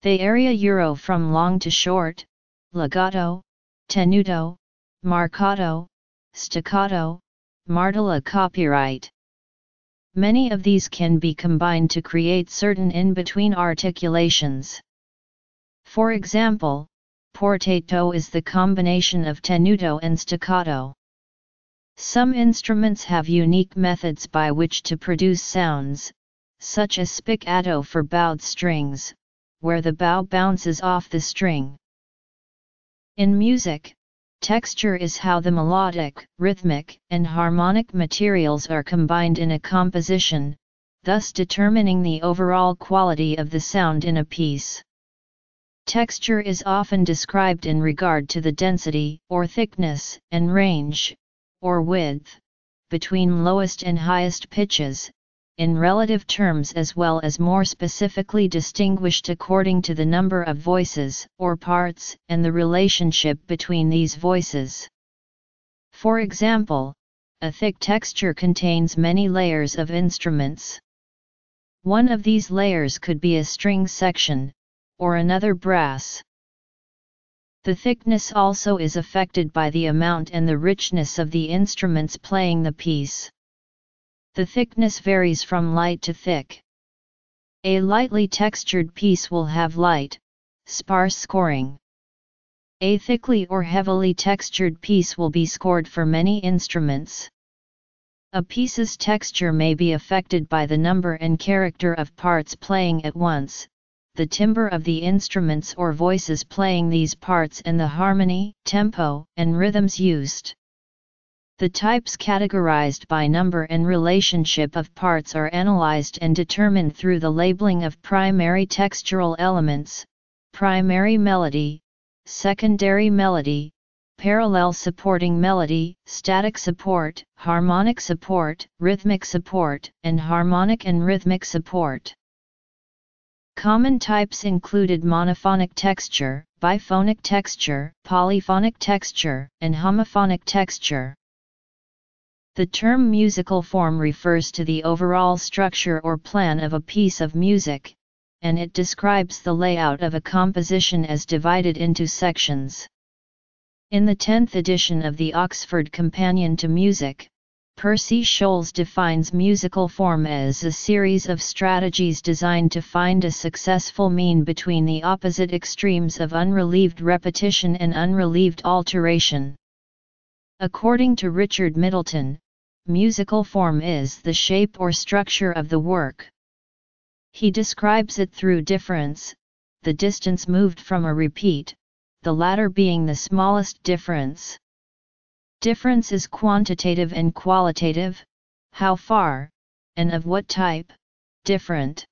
They area euro from long to short, legato, tenuto, marcato, staccato, martella copyright. Many of these can be combined to create certain in-between articulations. For example, portato is the combination of tenuto and staccato. Some instruments have unique methods by which to produce sounds, such as spiccato for bowed strings, where the bow bounces off the string. In music, Texture is how the melodic, rhythmic, and harmonic materials are combined in a composition, thus determining the overall quality of the sound in a piece. Texture is often described in regard to the density, or thickness, and range, or width, between lowest and highest pitches, in relative terms as well as more specifically distinguished according to the number of voices or parts and the relationship between these voices. For example, a thick texture contains many layers of instruments. One of these layers could be a string section, or another brass. The thickness also is affected by the amount and the richness of the instruments playing the piece. The thickness varies from light to thick. A lightly textured piece will have light, sparse scoring. A thickly or heavily textured piece will be scored for many instruments. A piece's texture may be affected by the number and character of parts playing at once, the timbre of the instruments or voices playing these parts and the harmony, tempo, and rhythms used. The types categorized by number and relationship of parts are analyzed and determined through the labeling of primary textural elements, primary melody, secondary melody, parallel supporting melody, static support, harmonic support, rhythmic support, and harmonic and rhythmic support. Common types included monophonic texture, biphonic texture, polyphonic texture, and homophonic texture. The term musical form refers to the overall structure or plan of a piece of music, and it describes the layout of a composition as divided into sections. In the 10th edition of the Oxford Companion to Music, Percy Scholes defines musical form as a series of strategies designed to find a successful mean between the opposite extremes of unrelieved repetition and unrelieved alteration. According to Richard Middleton, musical form is the shape or structure of the work. He describes it through difference, the distance moved from a repeat, the latter being the smallest difference. Difference is quantitative and qualitative, how far, and of what type, different.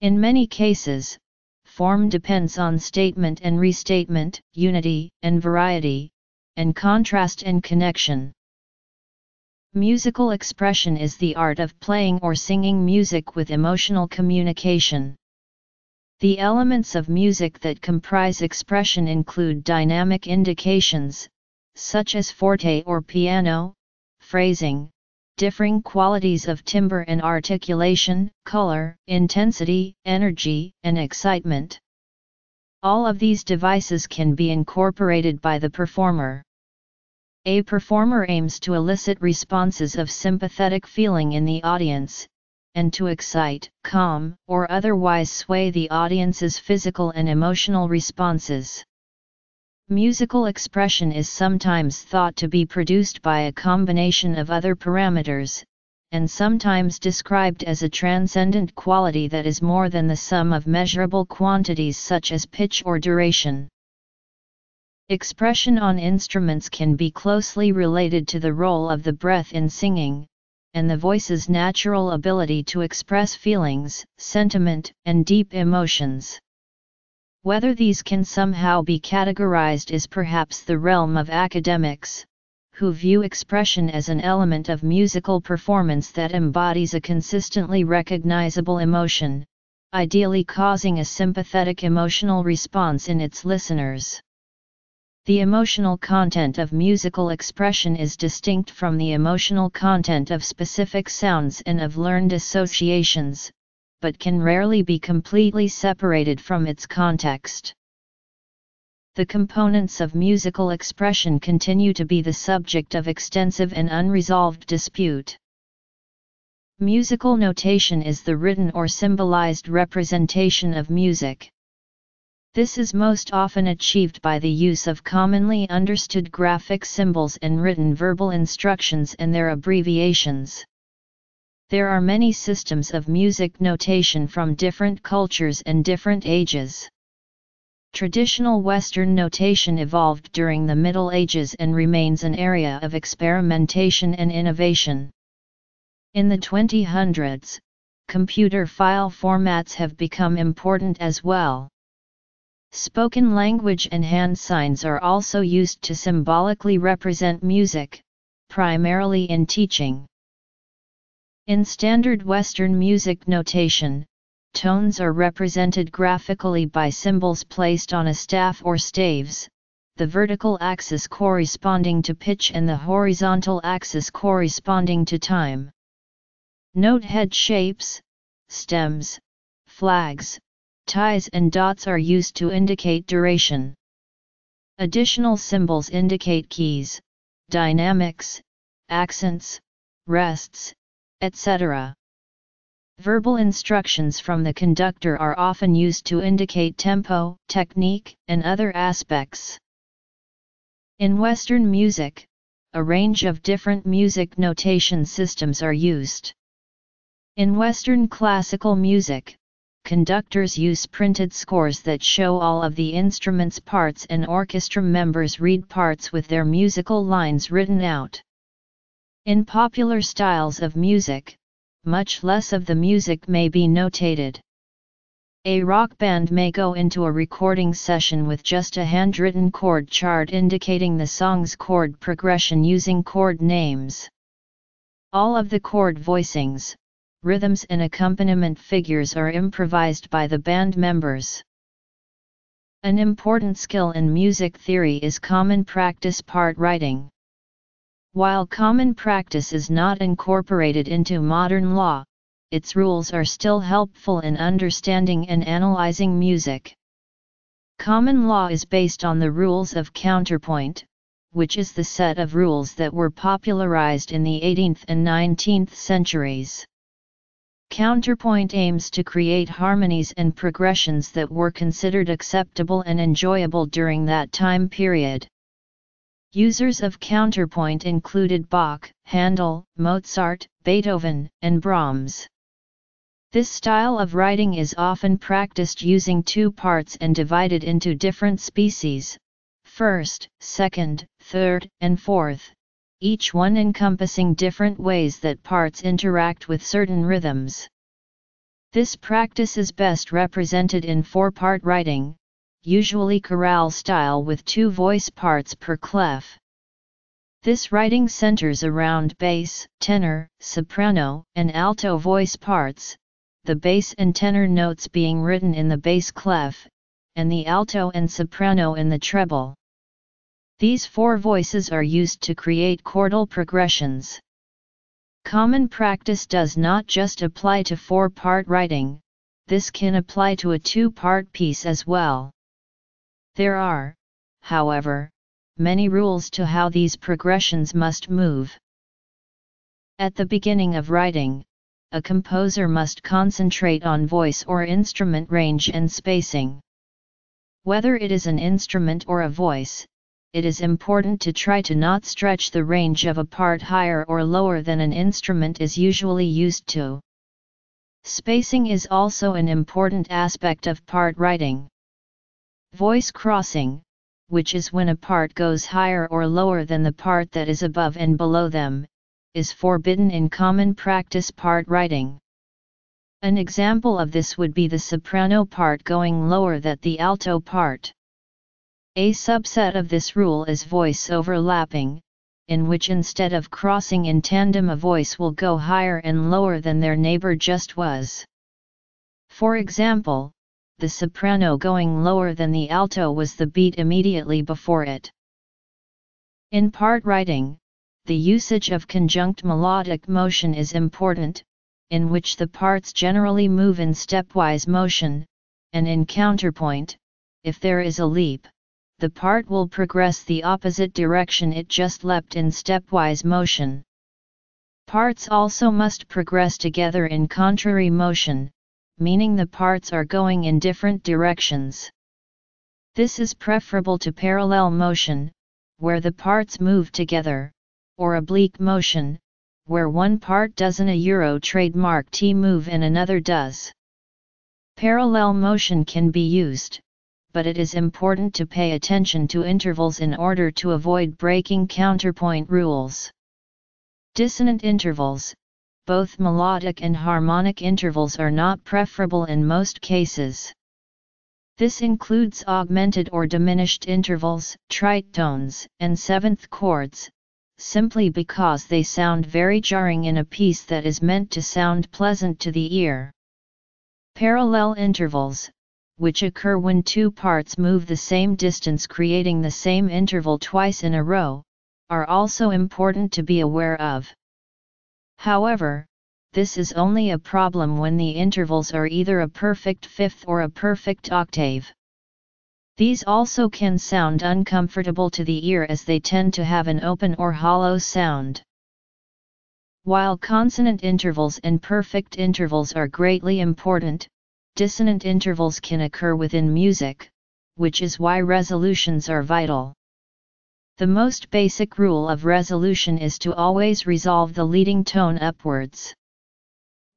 In many cases, form depends on statement and restatement, unity and variety, and contrast and connection. Musical expression is the art of playing or singing music with emotional communication. The elements of music that comprise expression include dynamic indications, such as forte or piano, phrasing, differing qualities of timbre and articulation, color, intensity, energy, and excitement. All of these devices can be incorporated by the performer. A performer aims to elicit responses of sympathetic feeling in the audience, and to excite, calm, or otherwise sway the audience's physical and emotional responses. Musical expression is sometimes thought to be produced by a combination of other parameters, and sometimes described as a transcendent quality that is more than the sum of measurable quantities such as pitch or duration. Expression on instruments can be closely related to the role of the breath in singing, and the voice's natural ability to express feelings, sentiment, and deep emotions. Whether these can somehow be categorized is perhaps the realm of academics, who view expression as an element of musical performance that embodies a consistently recognizable emotion, ideally causing a sympathetic emotional response in its listeners. The emotional content of musical expression is distinct from the emotional content of specific sounds and of learned associations, but can rarely be completely separated from its context. The components of musical expression continue to be the subject of extensive and unresolved dispute. Musical notation is the written or symbolized representation of music. This is most often achieved by the use of commonly understood graphic symbols and written verbal instructions and their abbreviations. There are many systems of music notation from different cultures and different ages. Traditional Western notation evolved during the Middle Ages and remains an area of experimentation and innovation. In the 2000s, computer file formats have become important as well. Spoken language and hand signs are also used to symbolically represent music, primarily in teaching. In standard Western music notation, tones are represented graphically by symbols placed on a staff or staves, the vertical axis corresponding to pitch and the horizontal axis corresponding to time. Note head shapes, stems, flags, ties and dots are used to indicate duration. Additional symbols indicate keys, dynamics, accents, rests, etc. Verbal instructions from the conductor are often used to indicate tempo, technique, and other aspects. In Western music, a range of different music notation systems are used. In Western classical music, conductors use printed scores that show all of the instrument's parts and orchestra members read parts with their musical lines written out. In popular styles of music, much less of the music may be notated. A rock band may go into a recording session with just a handwritten chord chart indicating the song's chord progression using chord names. All of the chord voicings, rhythms and accompaniment figures are improvised by the band members. An important skill in music theory is common practice part writing. While common practice is not incorporated into modern law, its rules are still helpful in understanding and analyzing music. Common law is based on the rules of counterpoint, which is the set of rules that were popularized in the 18th and 19th centuries. Counterpoint aims to create harmonies and progressions that were considered acceptable and enjoyable during that time period. Users of counterpoint included Bach, Handel, Mozart, Beethoven, and Brahms. This style of writing is often practiced using two parts and divided into different species, first, second, third, and fourth, each one encompassing different ways that parts interact with certain rhythms. This practice is best represented in four-part writing, usually chorale style with two voice parts per clef. This writing centers around bass, tenor, soprano, and alto voice parts, the bass and tenor notes being written in the bass clef, and the alto and soprano in the treble. These four voices are used to create chordal progressions. Common practice does not just apply to four-part writing, this can apply to a two-part piece as well. There are, however, many rules to how these progressions must move. At the beginning of writing, a composer must concentrate on voice or instrument range and spacing. Whether it is an instrument or a voice, it is important to try to not stretch the range of a part higher or lower than an instrument is usually used to. Spacing is also an important aspect of part writing. Voice crossing, which is when a part goes higher or lower than the part that is above and below them, is forbidden in common practice part writing. An example of this would be the soprano part going lower than the alto part. A subset of this rule is voice overlapping, in which instead of crossing in tandem a voice will go higher and lower than their neighbor just was. For example, the soprano going lower than the alto was the beat immediately before it. In part writing, the usage of conjunct melodic motion is important, in which the parts generally move in stepwise motion, and in counterpoint, if there is a leap, the part will progress the opposite direction it just leapt in stepwise motion. Parts also must progress together in contrary motion, meaning the parts are going in different directions. This is preferable to parallel motion, where the parts move together, or oblique motion, where one part doesn't a Euro trademark T move and another does. Parallel motion can be used, but it is important to pay attention to intervals in order to avoid breaking counterpoint rules. Dissonant intervals, both melodic and harmonic intervals are not preferable in most cases. This includes augmented or diminished intervals, tritones, and seventh chords, simply because they sound very jarring in a piece that is meant to sound pleasant to the ear. Parallel intervals, which occur when two parts move the same distance creating the same interval twice in a row, are also important to be aware of. However, this is only a problem when the intervals are either a perfect fifth or a perfect octave. These also can sound uncomfortable to the ear as they tend to have an open or hollow sound. While consonant intervals and perfect intervals are greatly important, dissonant intervals can occur within music, which is why resolutions are vital. The most basic rule of resolution is to always resolve the leading tone upwards.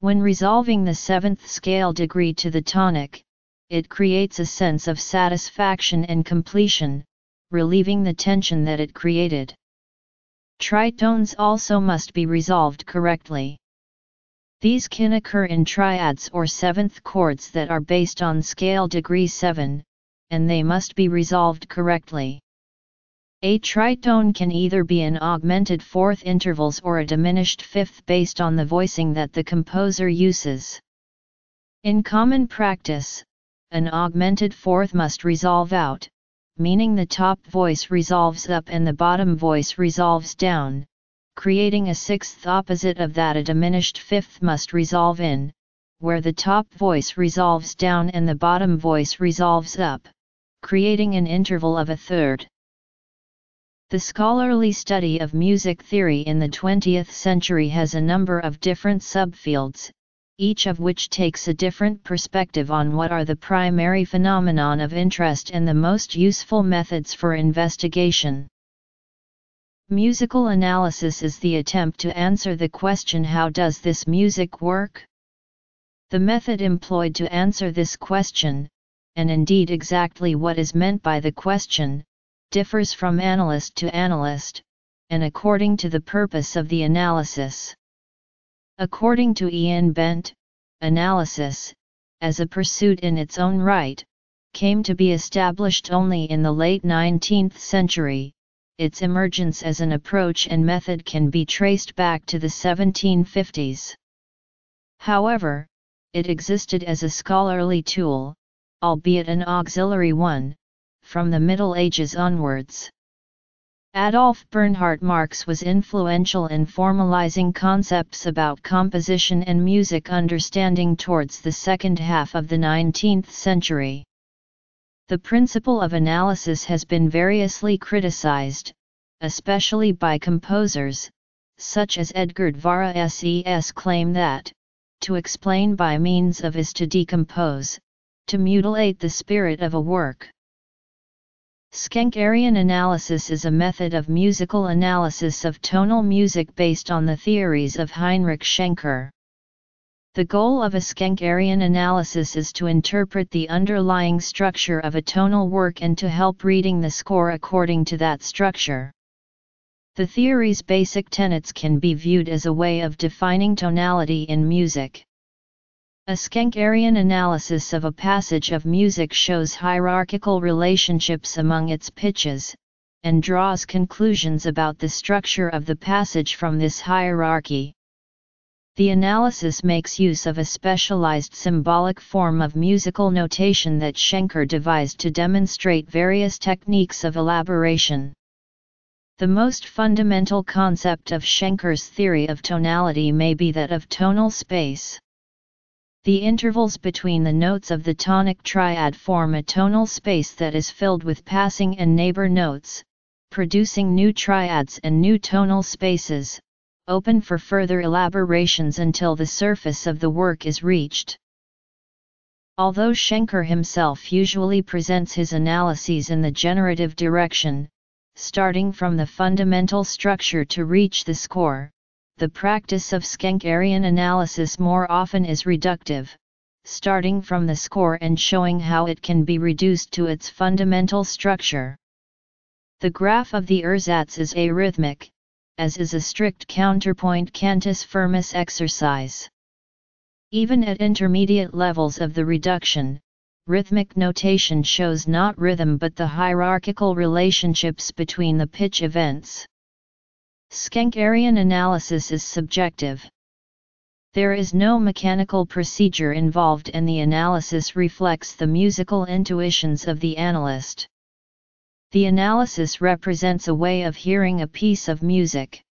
When resolving the seventh scale degree to the tonic, it creates a sense of satisfaction and completion, relieving the tension that it created. Tritones also must be resolved correctly. These can occur in triads or seventh chords that are based on scale degree 7, and they must be resolved correctly. A tritone can either be an augmented fourth intervals or a diminished fifth based on the voicing that the composer uses. In common practice, an augmented fourth must resolve out, meaning the top voice resolves up and the bottom voice resolves down, creating a sixth opposite of that a diminished fifth must resolve in, where the top voice resolves down and the bottom voice resolves up, creating an interval of a third. The scholarly study of music theory in the 20th century has a number of different subfields, each of which takes a different perspective on what are the primary phenomenon of interest and the most useful methods for investigation. Musical analysis is the attempt to answer the question how does this music work? The method employed to answer this question, and indeed exactly what is meant by the question, differs from analyst to analyst, and according to the purpose of the analysis. According to Ian Bent, analysis, as a pursuit in its own right, came to be established only in the late 19th century, its emergence as an approach and method can be traced back to the 1750s. However, it existed as a scholarly tool, albeit an auxiliary one, from the Middle Ages onwards. Adolf Bernhard Marx was influential in formalizing concepts about composition and music understanding towards the second half of the 19th century. The principle of analysis has been variously criticized, especially by composers, such as Edgard Varèse's claim that, to explain by means of is to decompose, to mutilate the spirit of a work. Schenkerian analysis is a method of musical analysis of tonal music based on the theories of Heinrich Schenker. The goal of a Schenkerian analysis is to interpret the underlying structure of a tonal work and to help reading the score according to that structure. The theory's basic tenets can be viewed as a way of defining tonality in music. A Schenkerian analysis of a passage of music shows hierarchical relationships among its pitches, and draws conclusions about the structure of the passage from this hierarchy. The analysis makes use of a specialized symbolic form of musical notation that Schenker devised to demonstrate various techniques of elaboration. The most fundamental concept of Schenker's theory of tonality may be that of tonal space. The intervals between the notes of the tonic triad form a tonal space that is filled with passing and neighbor notes, producing new triads and new tonal spaces, open for further elaborations until the surface of the work is reached. Although Schenker himself usually presents his analyses in the generative direction, starting from the fundamental structure to reach the score, the practice of Schenkerian analysis more often is reductive, starting from the score and showing how it can be reduced to its fundamental structure. The graph of the Ursatz is arrhythmic, as is a strict counterpoint cantus firmus exercise. Even at intermediate levels of the reduction, rhythmic notation shows not rhythm but the hierarchical relationships between the pitch events. Schenkerian analysis is subjective. There is no mechanical procedure involved and the analysis reflects the musical intuitions of the analyst. The analysis represents a way of hearing a piece of music.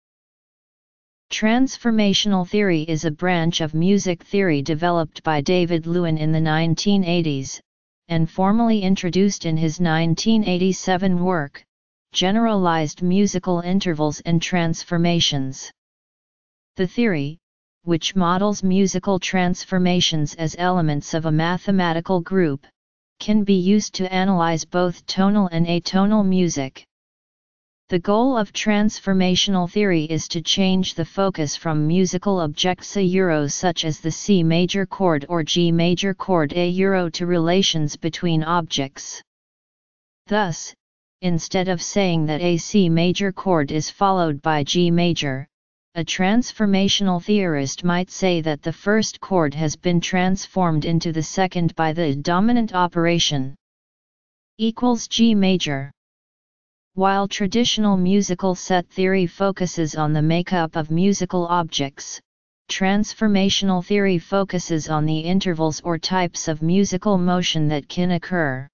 Transformational theory is a branch of music theory developed by David Lewin in the 1980s, and formally introduced in his 1987 work, Generalized Musical Intervals and Transformations. The theory, which models musical transformations as elements of a mathematical group, can be used to analyze both tonal and atonal music. The goal of transformational theory is to change the focus from musical objects a euro such as the C major chord or G major chord a euro to relations between objects. Thus, instead of saying that a C major chord is followed by G major, a transformational theorist might say that the first chord has been transformed into the second by the dominant operation equals G major. While traditional musical set theory focuses on the makeup of musical objects, transformational theory focuses on the intervals or types of musical motion that can occur.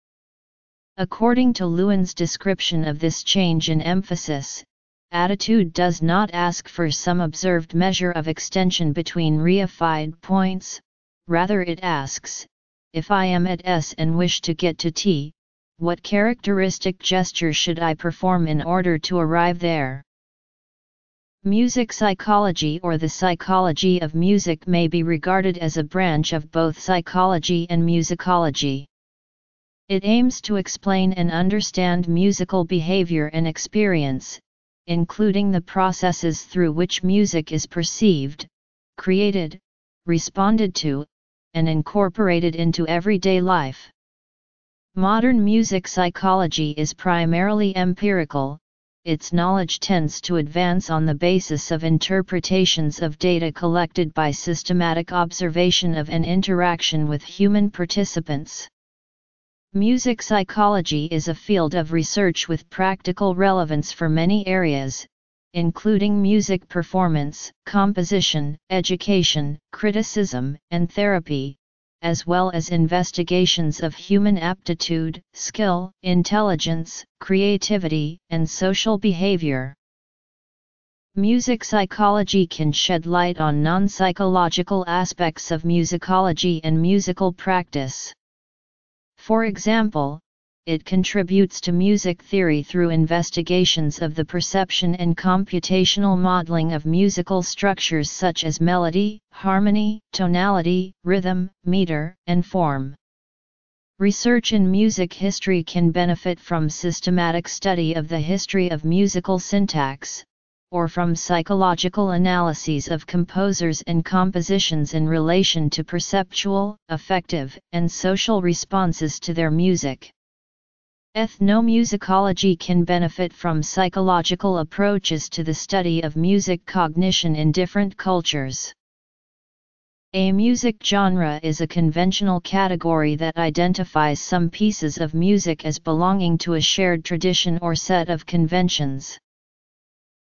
According to Lewin's description of this change in emphasis, attitude does not ask for some observed measure of extension between reified points, rather it asks, if I am at S and wish to get to T, what characteristic gesture should I perform in order to arrive there? Music psychology or the psychology of music may be regarded as a branch of both psychology and musicology. It aims to explain and understand musical behavior and experience, including the processes through which music is perceived, created, responded to, and incorporated into everyday life. Modern music psychology is primarily empirical, its knowledge tends to advance on the basis of interpretations of data collected by systematic observation of an interaction with human participants. Music psychology is a field of research with practical relevance for many areas, including music performance, composition, education, criticism, and therapy, as well as investigations of human aptitude, skill, intelligence, creativity, and social behavior. Music psychology can shed light on non-psychological aspects of musicology and musical practice. For example, it contributes to music theory through investigations of the perception and computational modeling of musical structures such as melody, harmony, tonality, rhythm, meter, and form. Research in music history can benefit from systematic study of the history of musical syntax, or from psychological analyses of composers and compositions in relation to perceptual, affective, and social responses to their music. Ethnomusicology can benefit from psychological approaches to the study of music cognition in different cultures. A music genre is a conventional category that identifies some pieces of music as belonging to a shared tradition or set of conventions.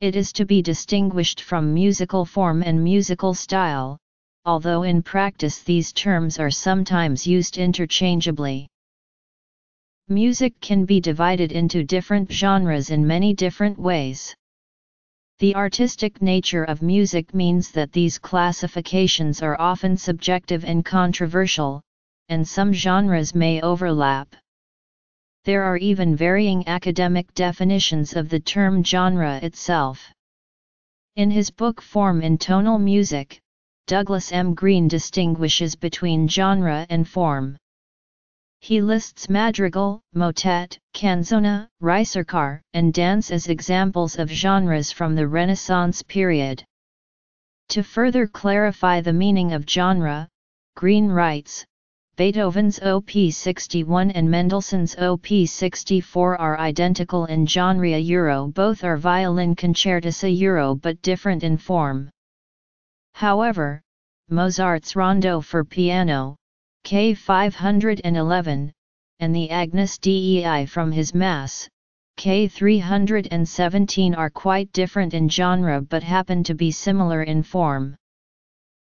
It is to be distinguished from musical form and musical style, although in practice these terms are sometimes used interchangeably. Music can be divided into different genres in many different ways. The artistic nature of music means that these classifications are often subjective and controversial, and some genres may overlap. There are even varying academic definitions of the term genre itself. In his book Form in Tonal Music, Douglas M. Green distinguishes between genre and form. He lists madrigal, motet, canzona, ricercar, and dance as examples of genres from the Renaissance period. To further clarify the meaning of genre, Green writes, Beethoven's Op. 61 and Mendelssohn's Op. 64 are identical in genre Euro both are violin concertissa Euro but different in form. However, Mozart's Rondo for piano, K 511, and the Agnus Dei from his Mass, K 317 are quite different in genre but happen to be similar in form.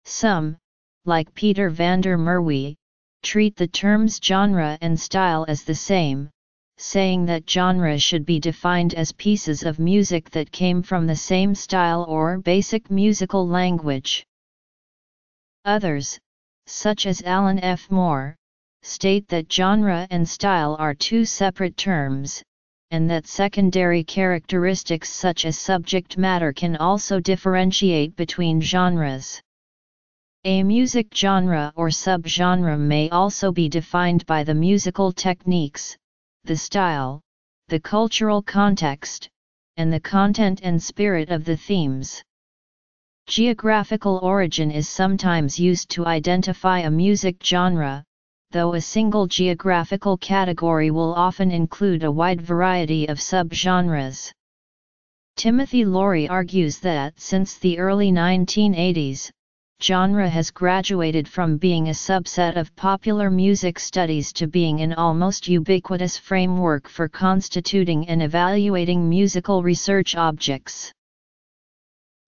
Some, like Peter van der Merwe, treat the terms genre and style as the same, saying that genre should be defined as pieces of music that came from the same style or basic musical language. Others, such as Allan F. Moore, state that genre and style are two separate terms, and that secondary characteristics such as subject matter can also differentiate between genres. A music genre or subgenre may also be defined by the musical techniques, the style, the cultural context, and the content and spirit of the themes. Geographical origin is sometimes used to identify a music genre, though a single geographical category will often include a wide variety of subgenres. Timothy Laurie argues that since the early 1980s, genre has graduated from being a subset of popular music studies to being an almost ubiquitous framework for constituting and evaluating musical research objects.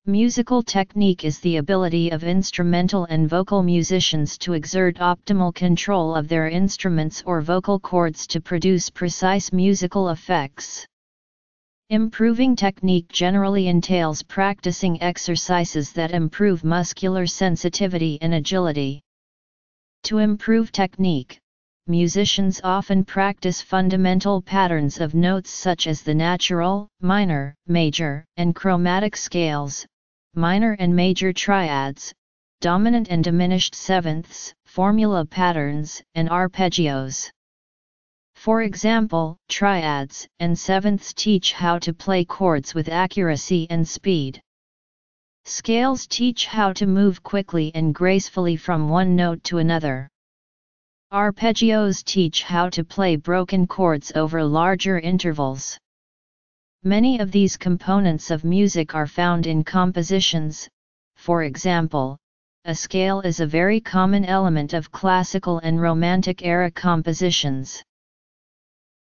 Musical technique is the ability of instrumental and vocal musicians to exert optimal control of their instruments or vocal cords to produce precise musical effects. Improving technique generally entails practicing exercises that improve muscular sensitivity and agility. To improve technique, musicians often practice fundamental patterns of notes such as the natural, minor, major, and chromatic scales, minor and major triads, dominant and diminished sevenths, formula patterns, and arpeggios. For example, triads and sevenths teach how to play chords with accuracy and speed. Scales teach how to move quickly and gracefully from one note to another. Arpeggios teach how to play broken chords over larger intervals. Many of these components of music are found in compositions, for example, a scale is a very common element of classical and Romantic era compositions.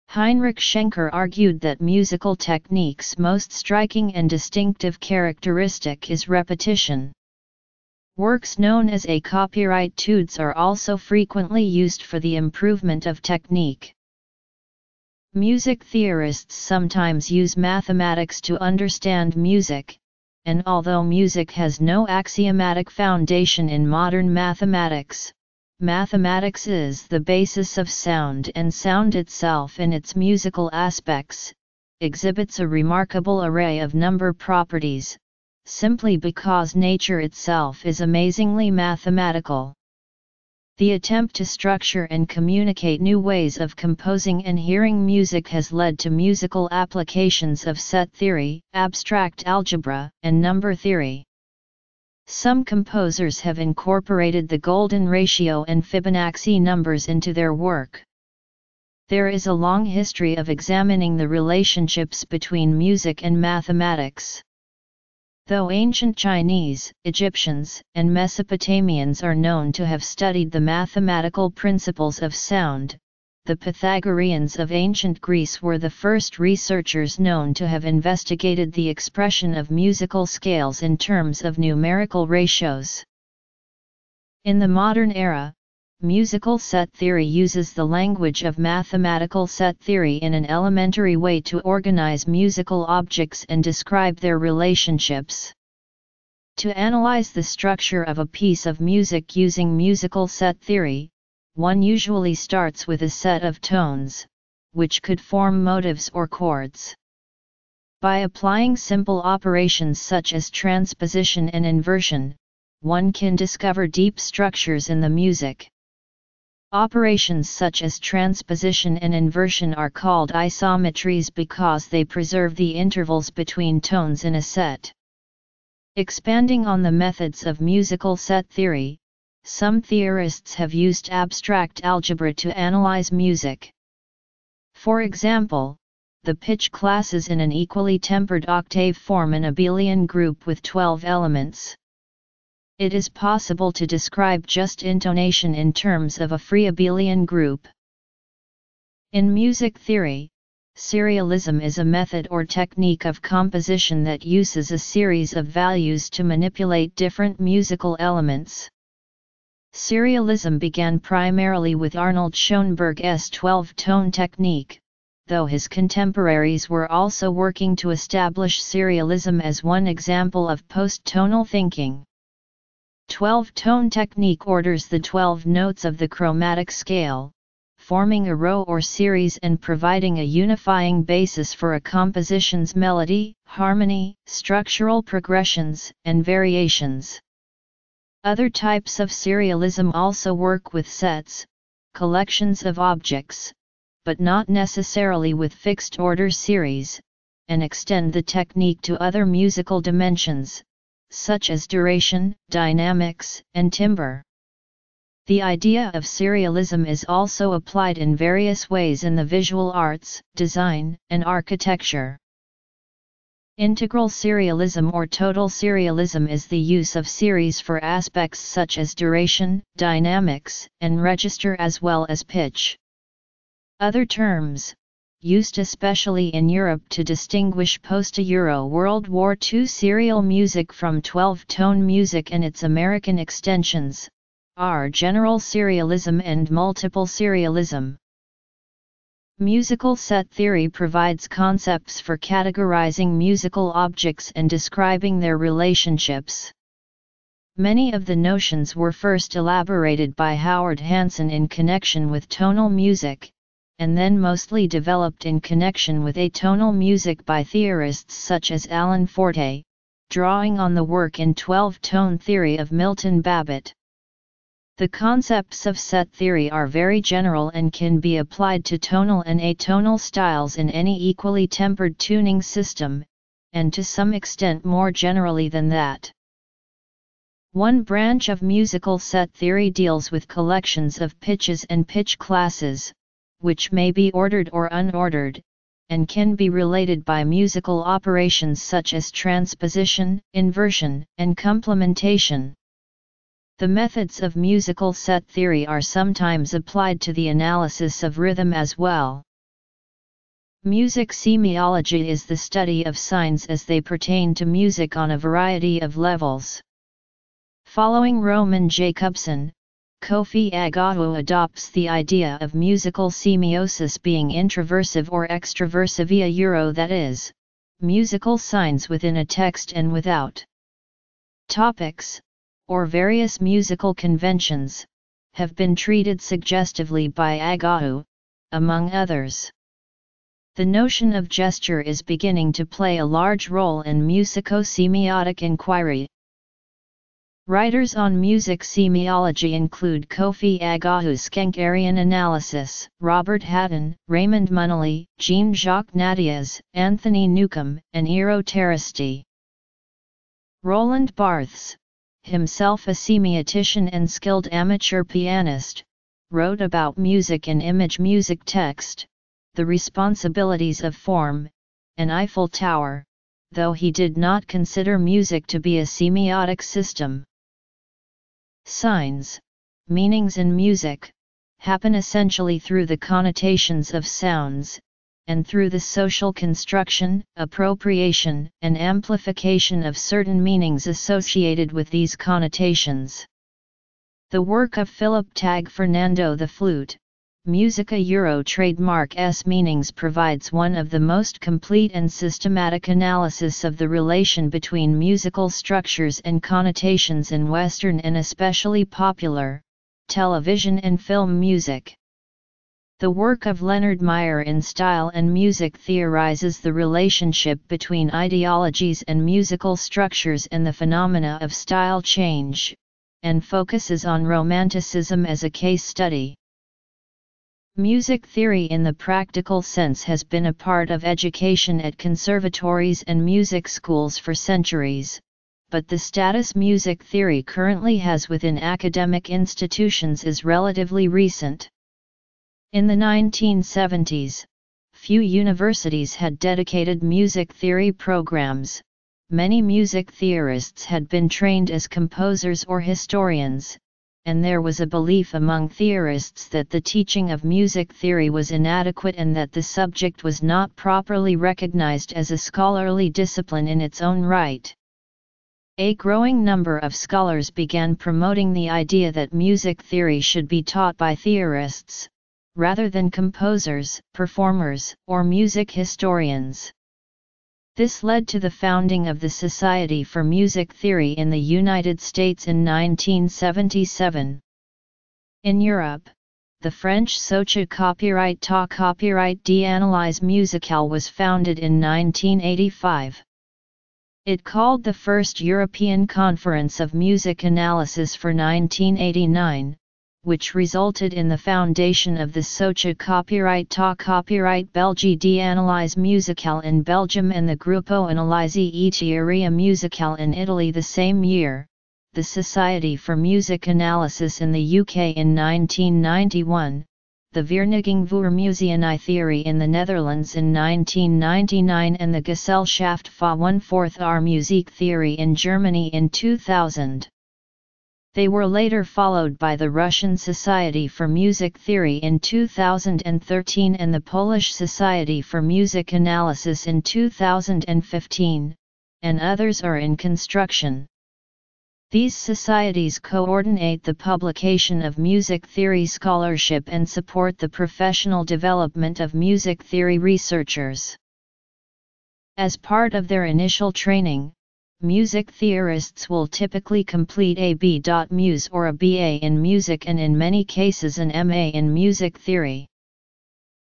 Heinrich Schenker argued that musical technique's most striking and distinctive characteristic is repetition. Works known as a copyright etudes are also frequently used for the improvement of technique. Music theorists sometimes use mathematics to understand music, and although music has no axiomatic foundation in modern mathematics, Mathematics is the basis of sound and sound itself in its musical aspects, exhibits a remarkable array of number properties, simply because nature itself is amazingly mathematical. The attempt to structure and communicate new ways of composing and hearing music has led to musical applications of set theory, abstract algebra, and number theory. Some composers have incorporated the golden ratio and Fibonacci numbers into their work. There is a long history of examining the relationships between music and mathematics. Though ancient Chinese, Egyptians, and Mesopotamians are known to have studied the mathematical principles of sound, the Pythagoreans of ancient Greece were the first researchers known to have investigated the expression of musical scales in terms of numerical ratios. In the modern era, musical set theory uses the language of mathematical set theory in an elementary way to organize musical objects and describe their relationships. To analyze the structure of a piece of music using musical set theory, one usually starts with a set of tones, which could form motives or chords. By applying simple operations such as transposition and inversion, one can discover deep structures in the music. Operations such as transposition and inversion are called isometries because they preserve the intervals between tones in a set. Expanding on the methods of musical set theory, some theorists have used abstract algebra to analyze music. For example, the pitch classes in an equally tempered octave form an abelian group with 12 elements. It is possible to describe just intonation in terms of a free abelian group. In music theory, serialism is a method or technique of composition that uses a series of values to manipulate different musical elements. Serialism began primarily with Arnold Schoenberg's 12-tone technique, though his contemporaries were also working to establish serialism as one example of post-tonal thinking. 12-tone technique orders the 12 notes of the chromatic scale, forming a row or series and providing a unifying basis for a composition's melody, harmony, structural progressions, and variations. Other types of serialism also work with sets, collections of objects, but not necessarily with fixed order series, and extend the technique to other musical dimensions, such as duration, dynamics, and timbre. The idea of serialism is also applied in various ways in the visual arts, design, and architecture. Integral serialism or total serialism is the use of series for aspects such as duration, dynamics, and register as well as pitch. Other terms, used especially in Europe to distinguish post-Euro World War II serial music from 12-tone music and its American extensions, are general serialism and multiple serialism. Musical set theory provides concepts for categorizing musical objects and describing their relationships. Many of the notions were first elaborated by Howard Hanson in connection with tonal music, and then mostly developed in connection with atonal music by theorists such as Allen Forte, drawing on the work in 12-tone theory of Milton Babbitt. The concepts of set theory are very general and can be applied to tonal and atonal styles in any equally tempered tuning system, and to some extent more generally than that. One branch of musical set theory deals with collections of pitches and pitch classes, which may be ordered or unordered, and can be related by musical operations such as transposition, inversion, and complementation. The methods of musical set theory are sometimes applied to the analysis of rhythm as well. Music semiology is the study of signs as they pertain to music on a variety of levels. Following Roman Jakobson, Kofi Agawu adopts the idea of musical semiosis being introversive or extroversive via euro that is, musical signs within a text and without. Topics, or various musical conventions, have been treated suggestively by Agawu, among others. The notion of gesture is beginning to play a large role in musico-semiotic inquiry, Writers on music semiology include Kofi Agawu's Schenkerian analysis, Robert Hatten, Raymond Monelle, Jean-Jacques Nattiez, Anthony Newcomb, and Eero Tarasti. Roland Barthes, himself a semiotician and skilled amateur pianist, wrote about music and image music text, the responsibilities of form, and Eiffel Tower, though he did not consider music to be a semiotic system. Signs, meanings in music, happen essentially through the connotations of sounds, and through the social construction, appropriation, and amplification of certain meanings associated with these connotations. The work of Philip Tagg Fernando the Flute, Musica Euro trademark S meanings provides one of the most complete and systematic analysis of the relation between musical structures and connotations in Western and especially popular, television and film music. The work of Leonard Meyer in Style and Music theorizes the relationship between ideologies and musical structures and the phenomena of style change, and focuses on Romanticism as a case study. Music theory in the practical sense has been a part of education at conservatories and music schools for centuries, but the status music theory currently has within academic institutions is relatively recent. In the 1970s, few universities had dedicated music theory programs, many music theorists had been trained as composers or historians, and there was a belief among theorists that the teaching of music theory was inadequate and that the subject was not properly recognized as a scholarly discipline in its own right. A growing number of scholars began promoting the idea that music theory should be taught by theorists, rather than composers, performers, or music historians. This led to the founding of the Society for Music Theory in the United States in 1977. In Europe, the French Socia Copyright Ta Copyright d'Analyse Musicale was founded in 1985. It called the first European Conference of Music Analysis for 1989, which resulted in the foundation of the Socha Copyright Ta Copyright Belgi d'Analyse Musicale in Belgium and the Gruppo Analisi e Teoria Musicale in Italy the same year, the Society for Music Analysis in the UK in 1991, the Vereniging voor Muziekanalyse Theory in the Netherlands in 1999 and the Gesellschaft voor one fourth R Music Theory in Germany in 2000. They were later followed by the Russian Society for Music Theory in 2013 and the Polish Society for Music Analysis in 2015, and others are in construction. These societies coordinate the publication of music theory scholarship and support the professional development of music theory researchers. As part of their initial training, music theorists will typically complete a B.Mus or a BA in music and in many cases an MA in music theory.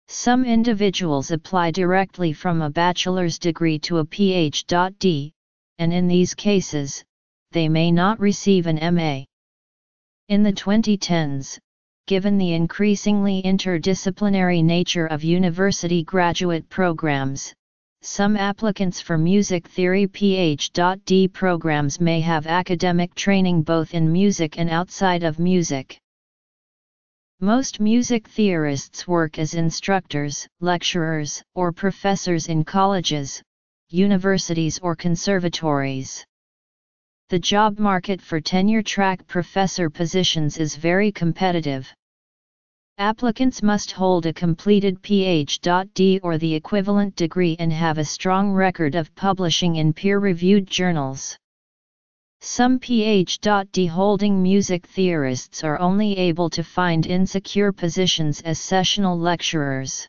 Some individuals apply directly from a bachelor's degree to a Ph.D., and in these cases, they may not receive an MA. In the 2010s, given the increasingly interdisciplinary nature of university graduate programs, some applicants for music theory Ph.D. programs may have academic training both in music and outside of music. Most music theorists work as instructors, lecturers, or professors in colleges, universities or conservatories. The job market for tenure-track professor positions is very competitive. Applicants must hold a completed Ph.D. or the equivalent degree and have a strong record of publishing in peer-reviewed journals. Some Ph.D. holding music theorists are only able to find insecure positions as sessional lecturers.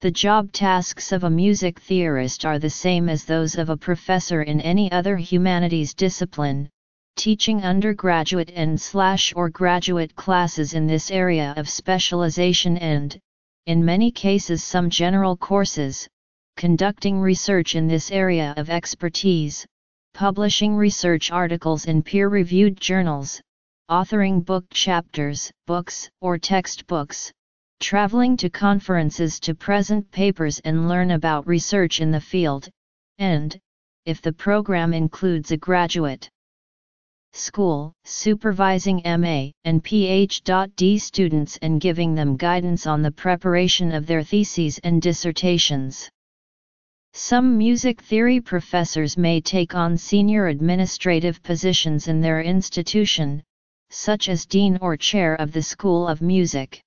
The job tasks of a music theorist are the same as those of a professor in any other humanities discipline, teaching undergraduate and slash or graduate classes in this area of specialization and, in many cases some general courses, conducting research in this area of expertise, publishing research articles in peer-reviewed journals, authoring book chapters, books, or textbooks, traveling to conferences to present papers and learn about research in the field, and, if the program includes a graduate school, supervising MA and PhD students and giving them guidance on the preparation of their theses and dissertations. Some music theory professors may take on senior administrative positions in their institution, such as dean or chair of the School of Music.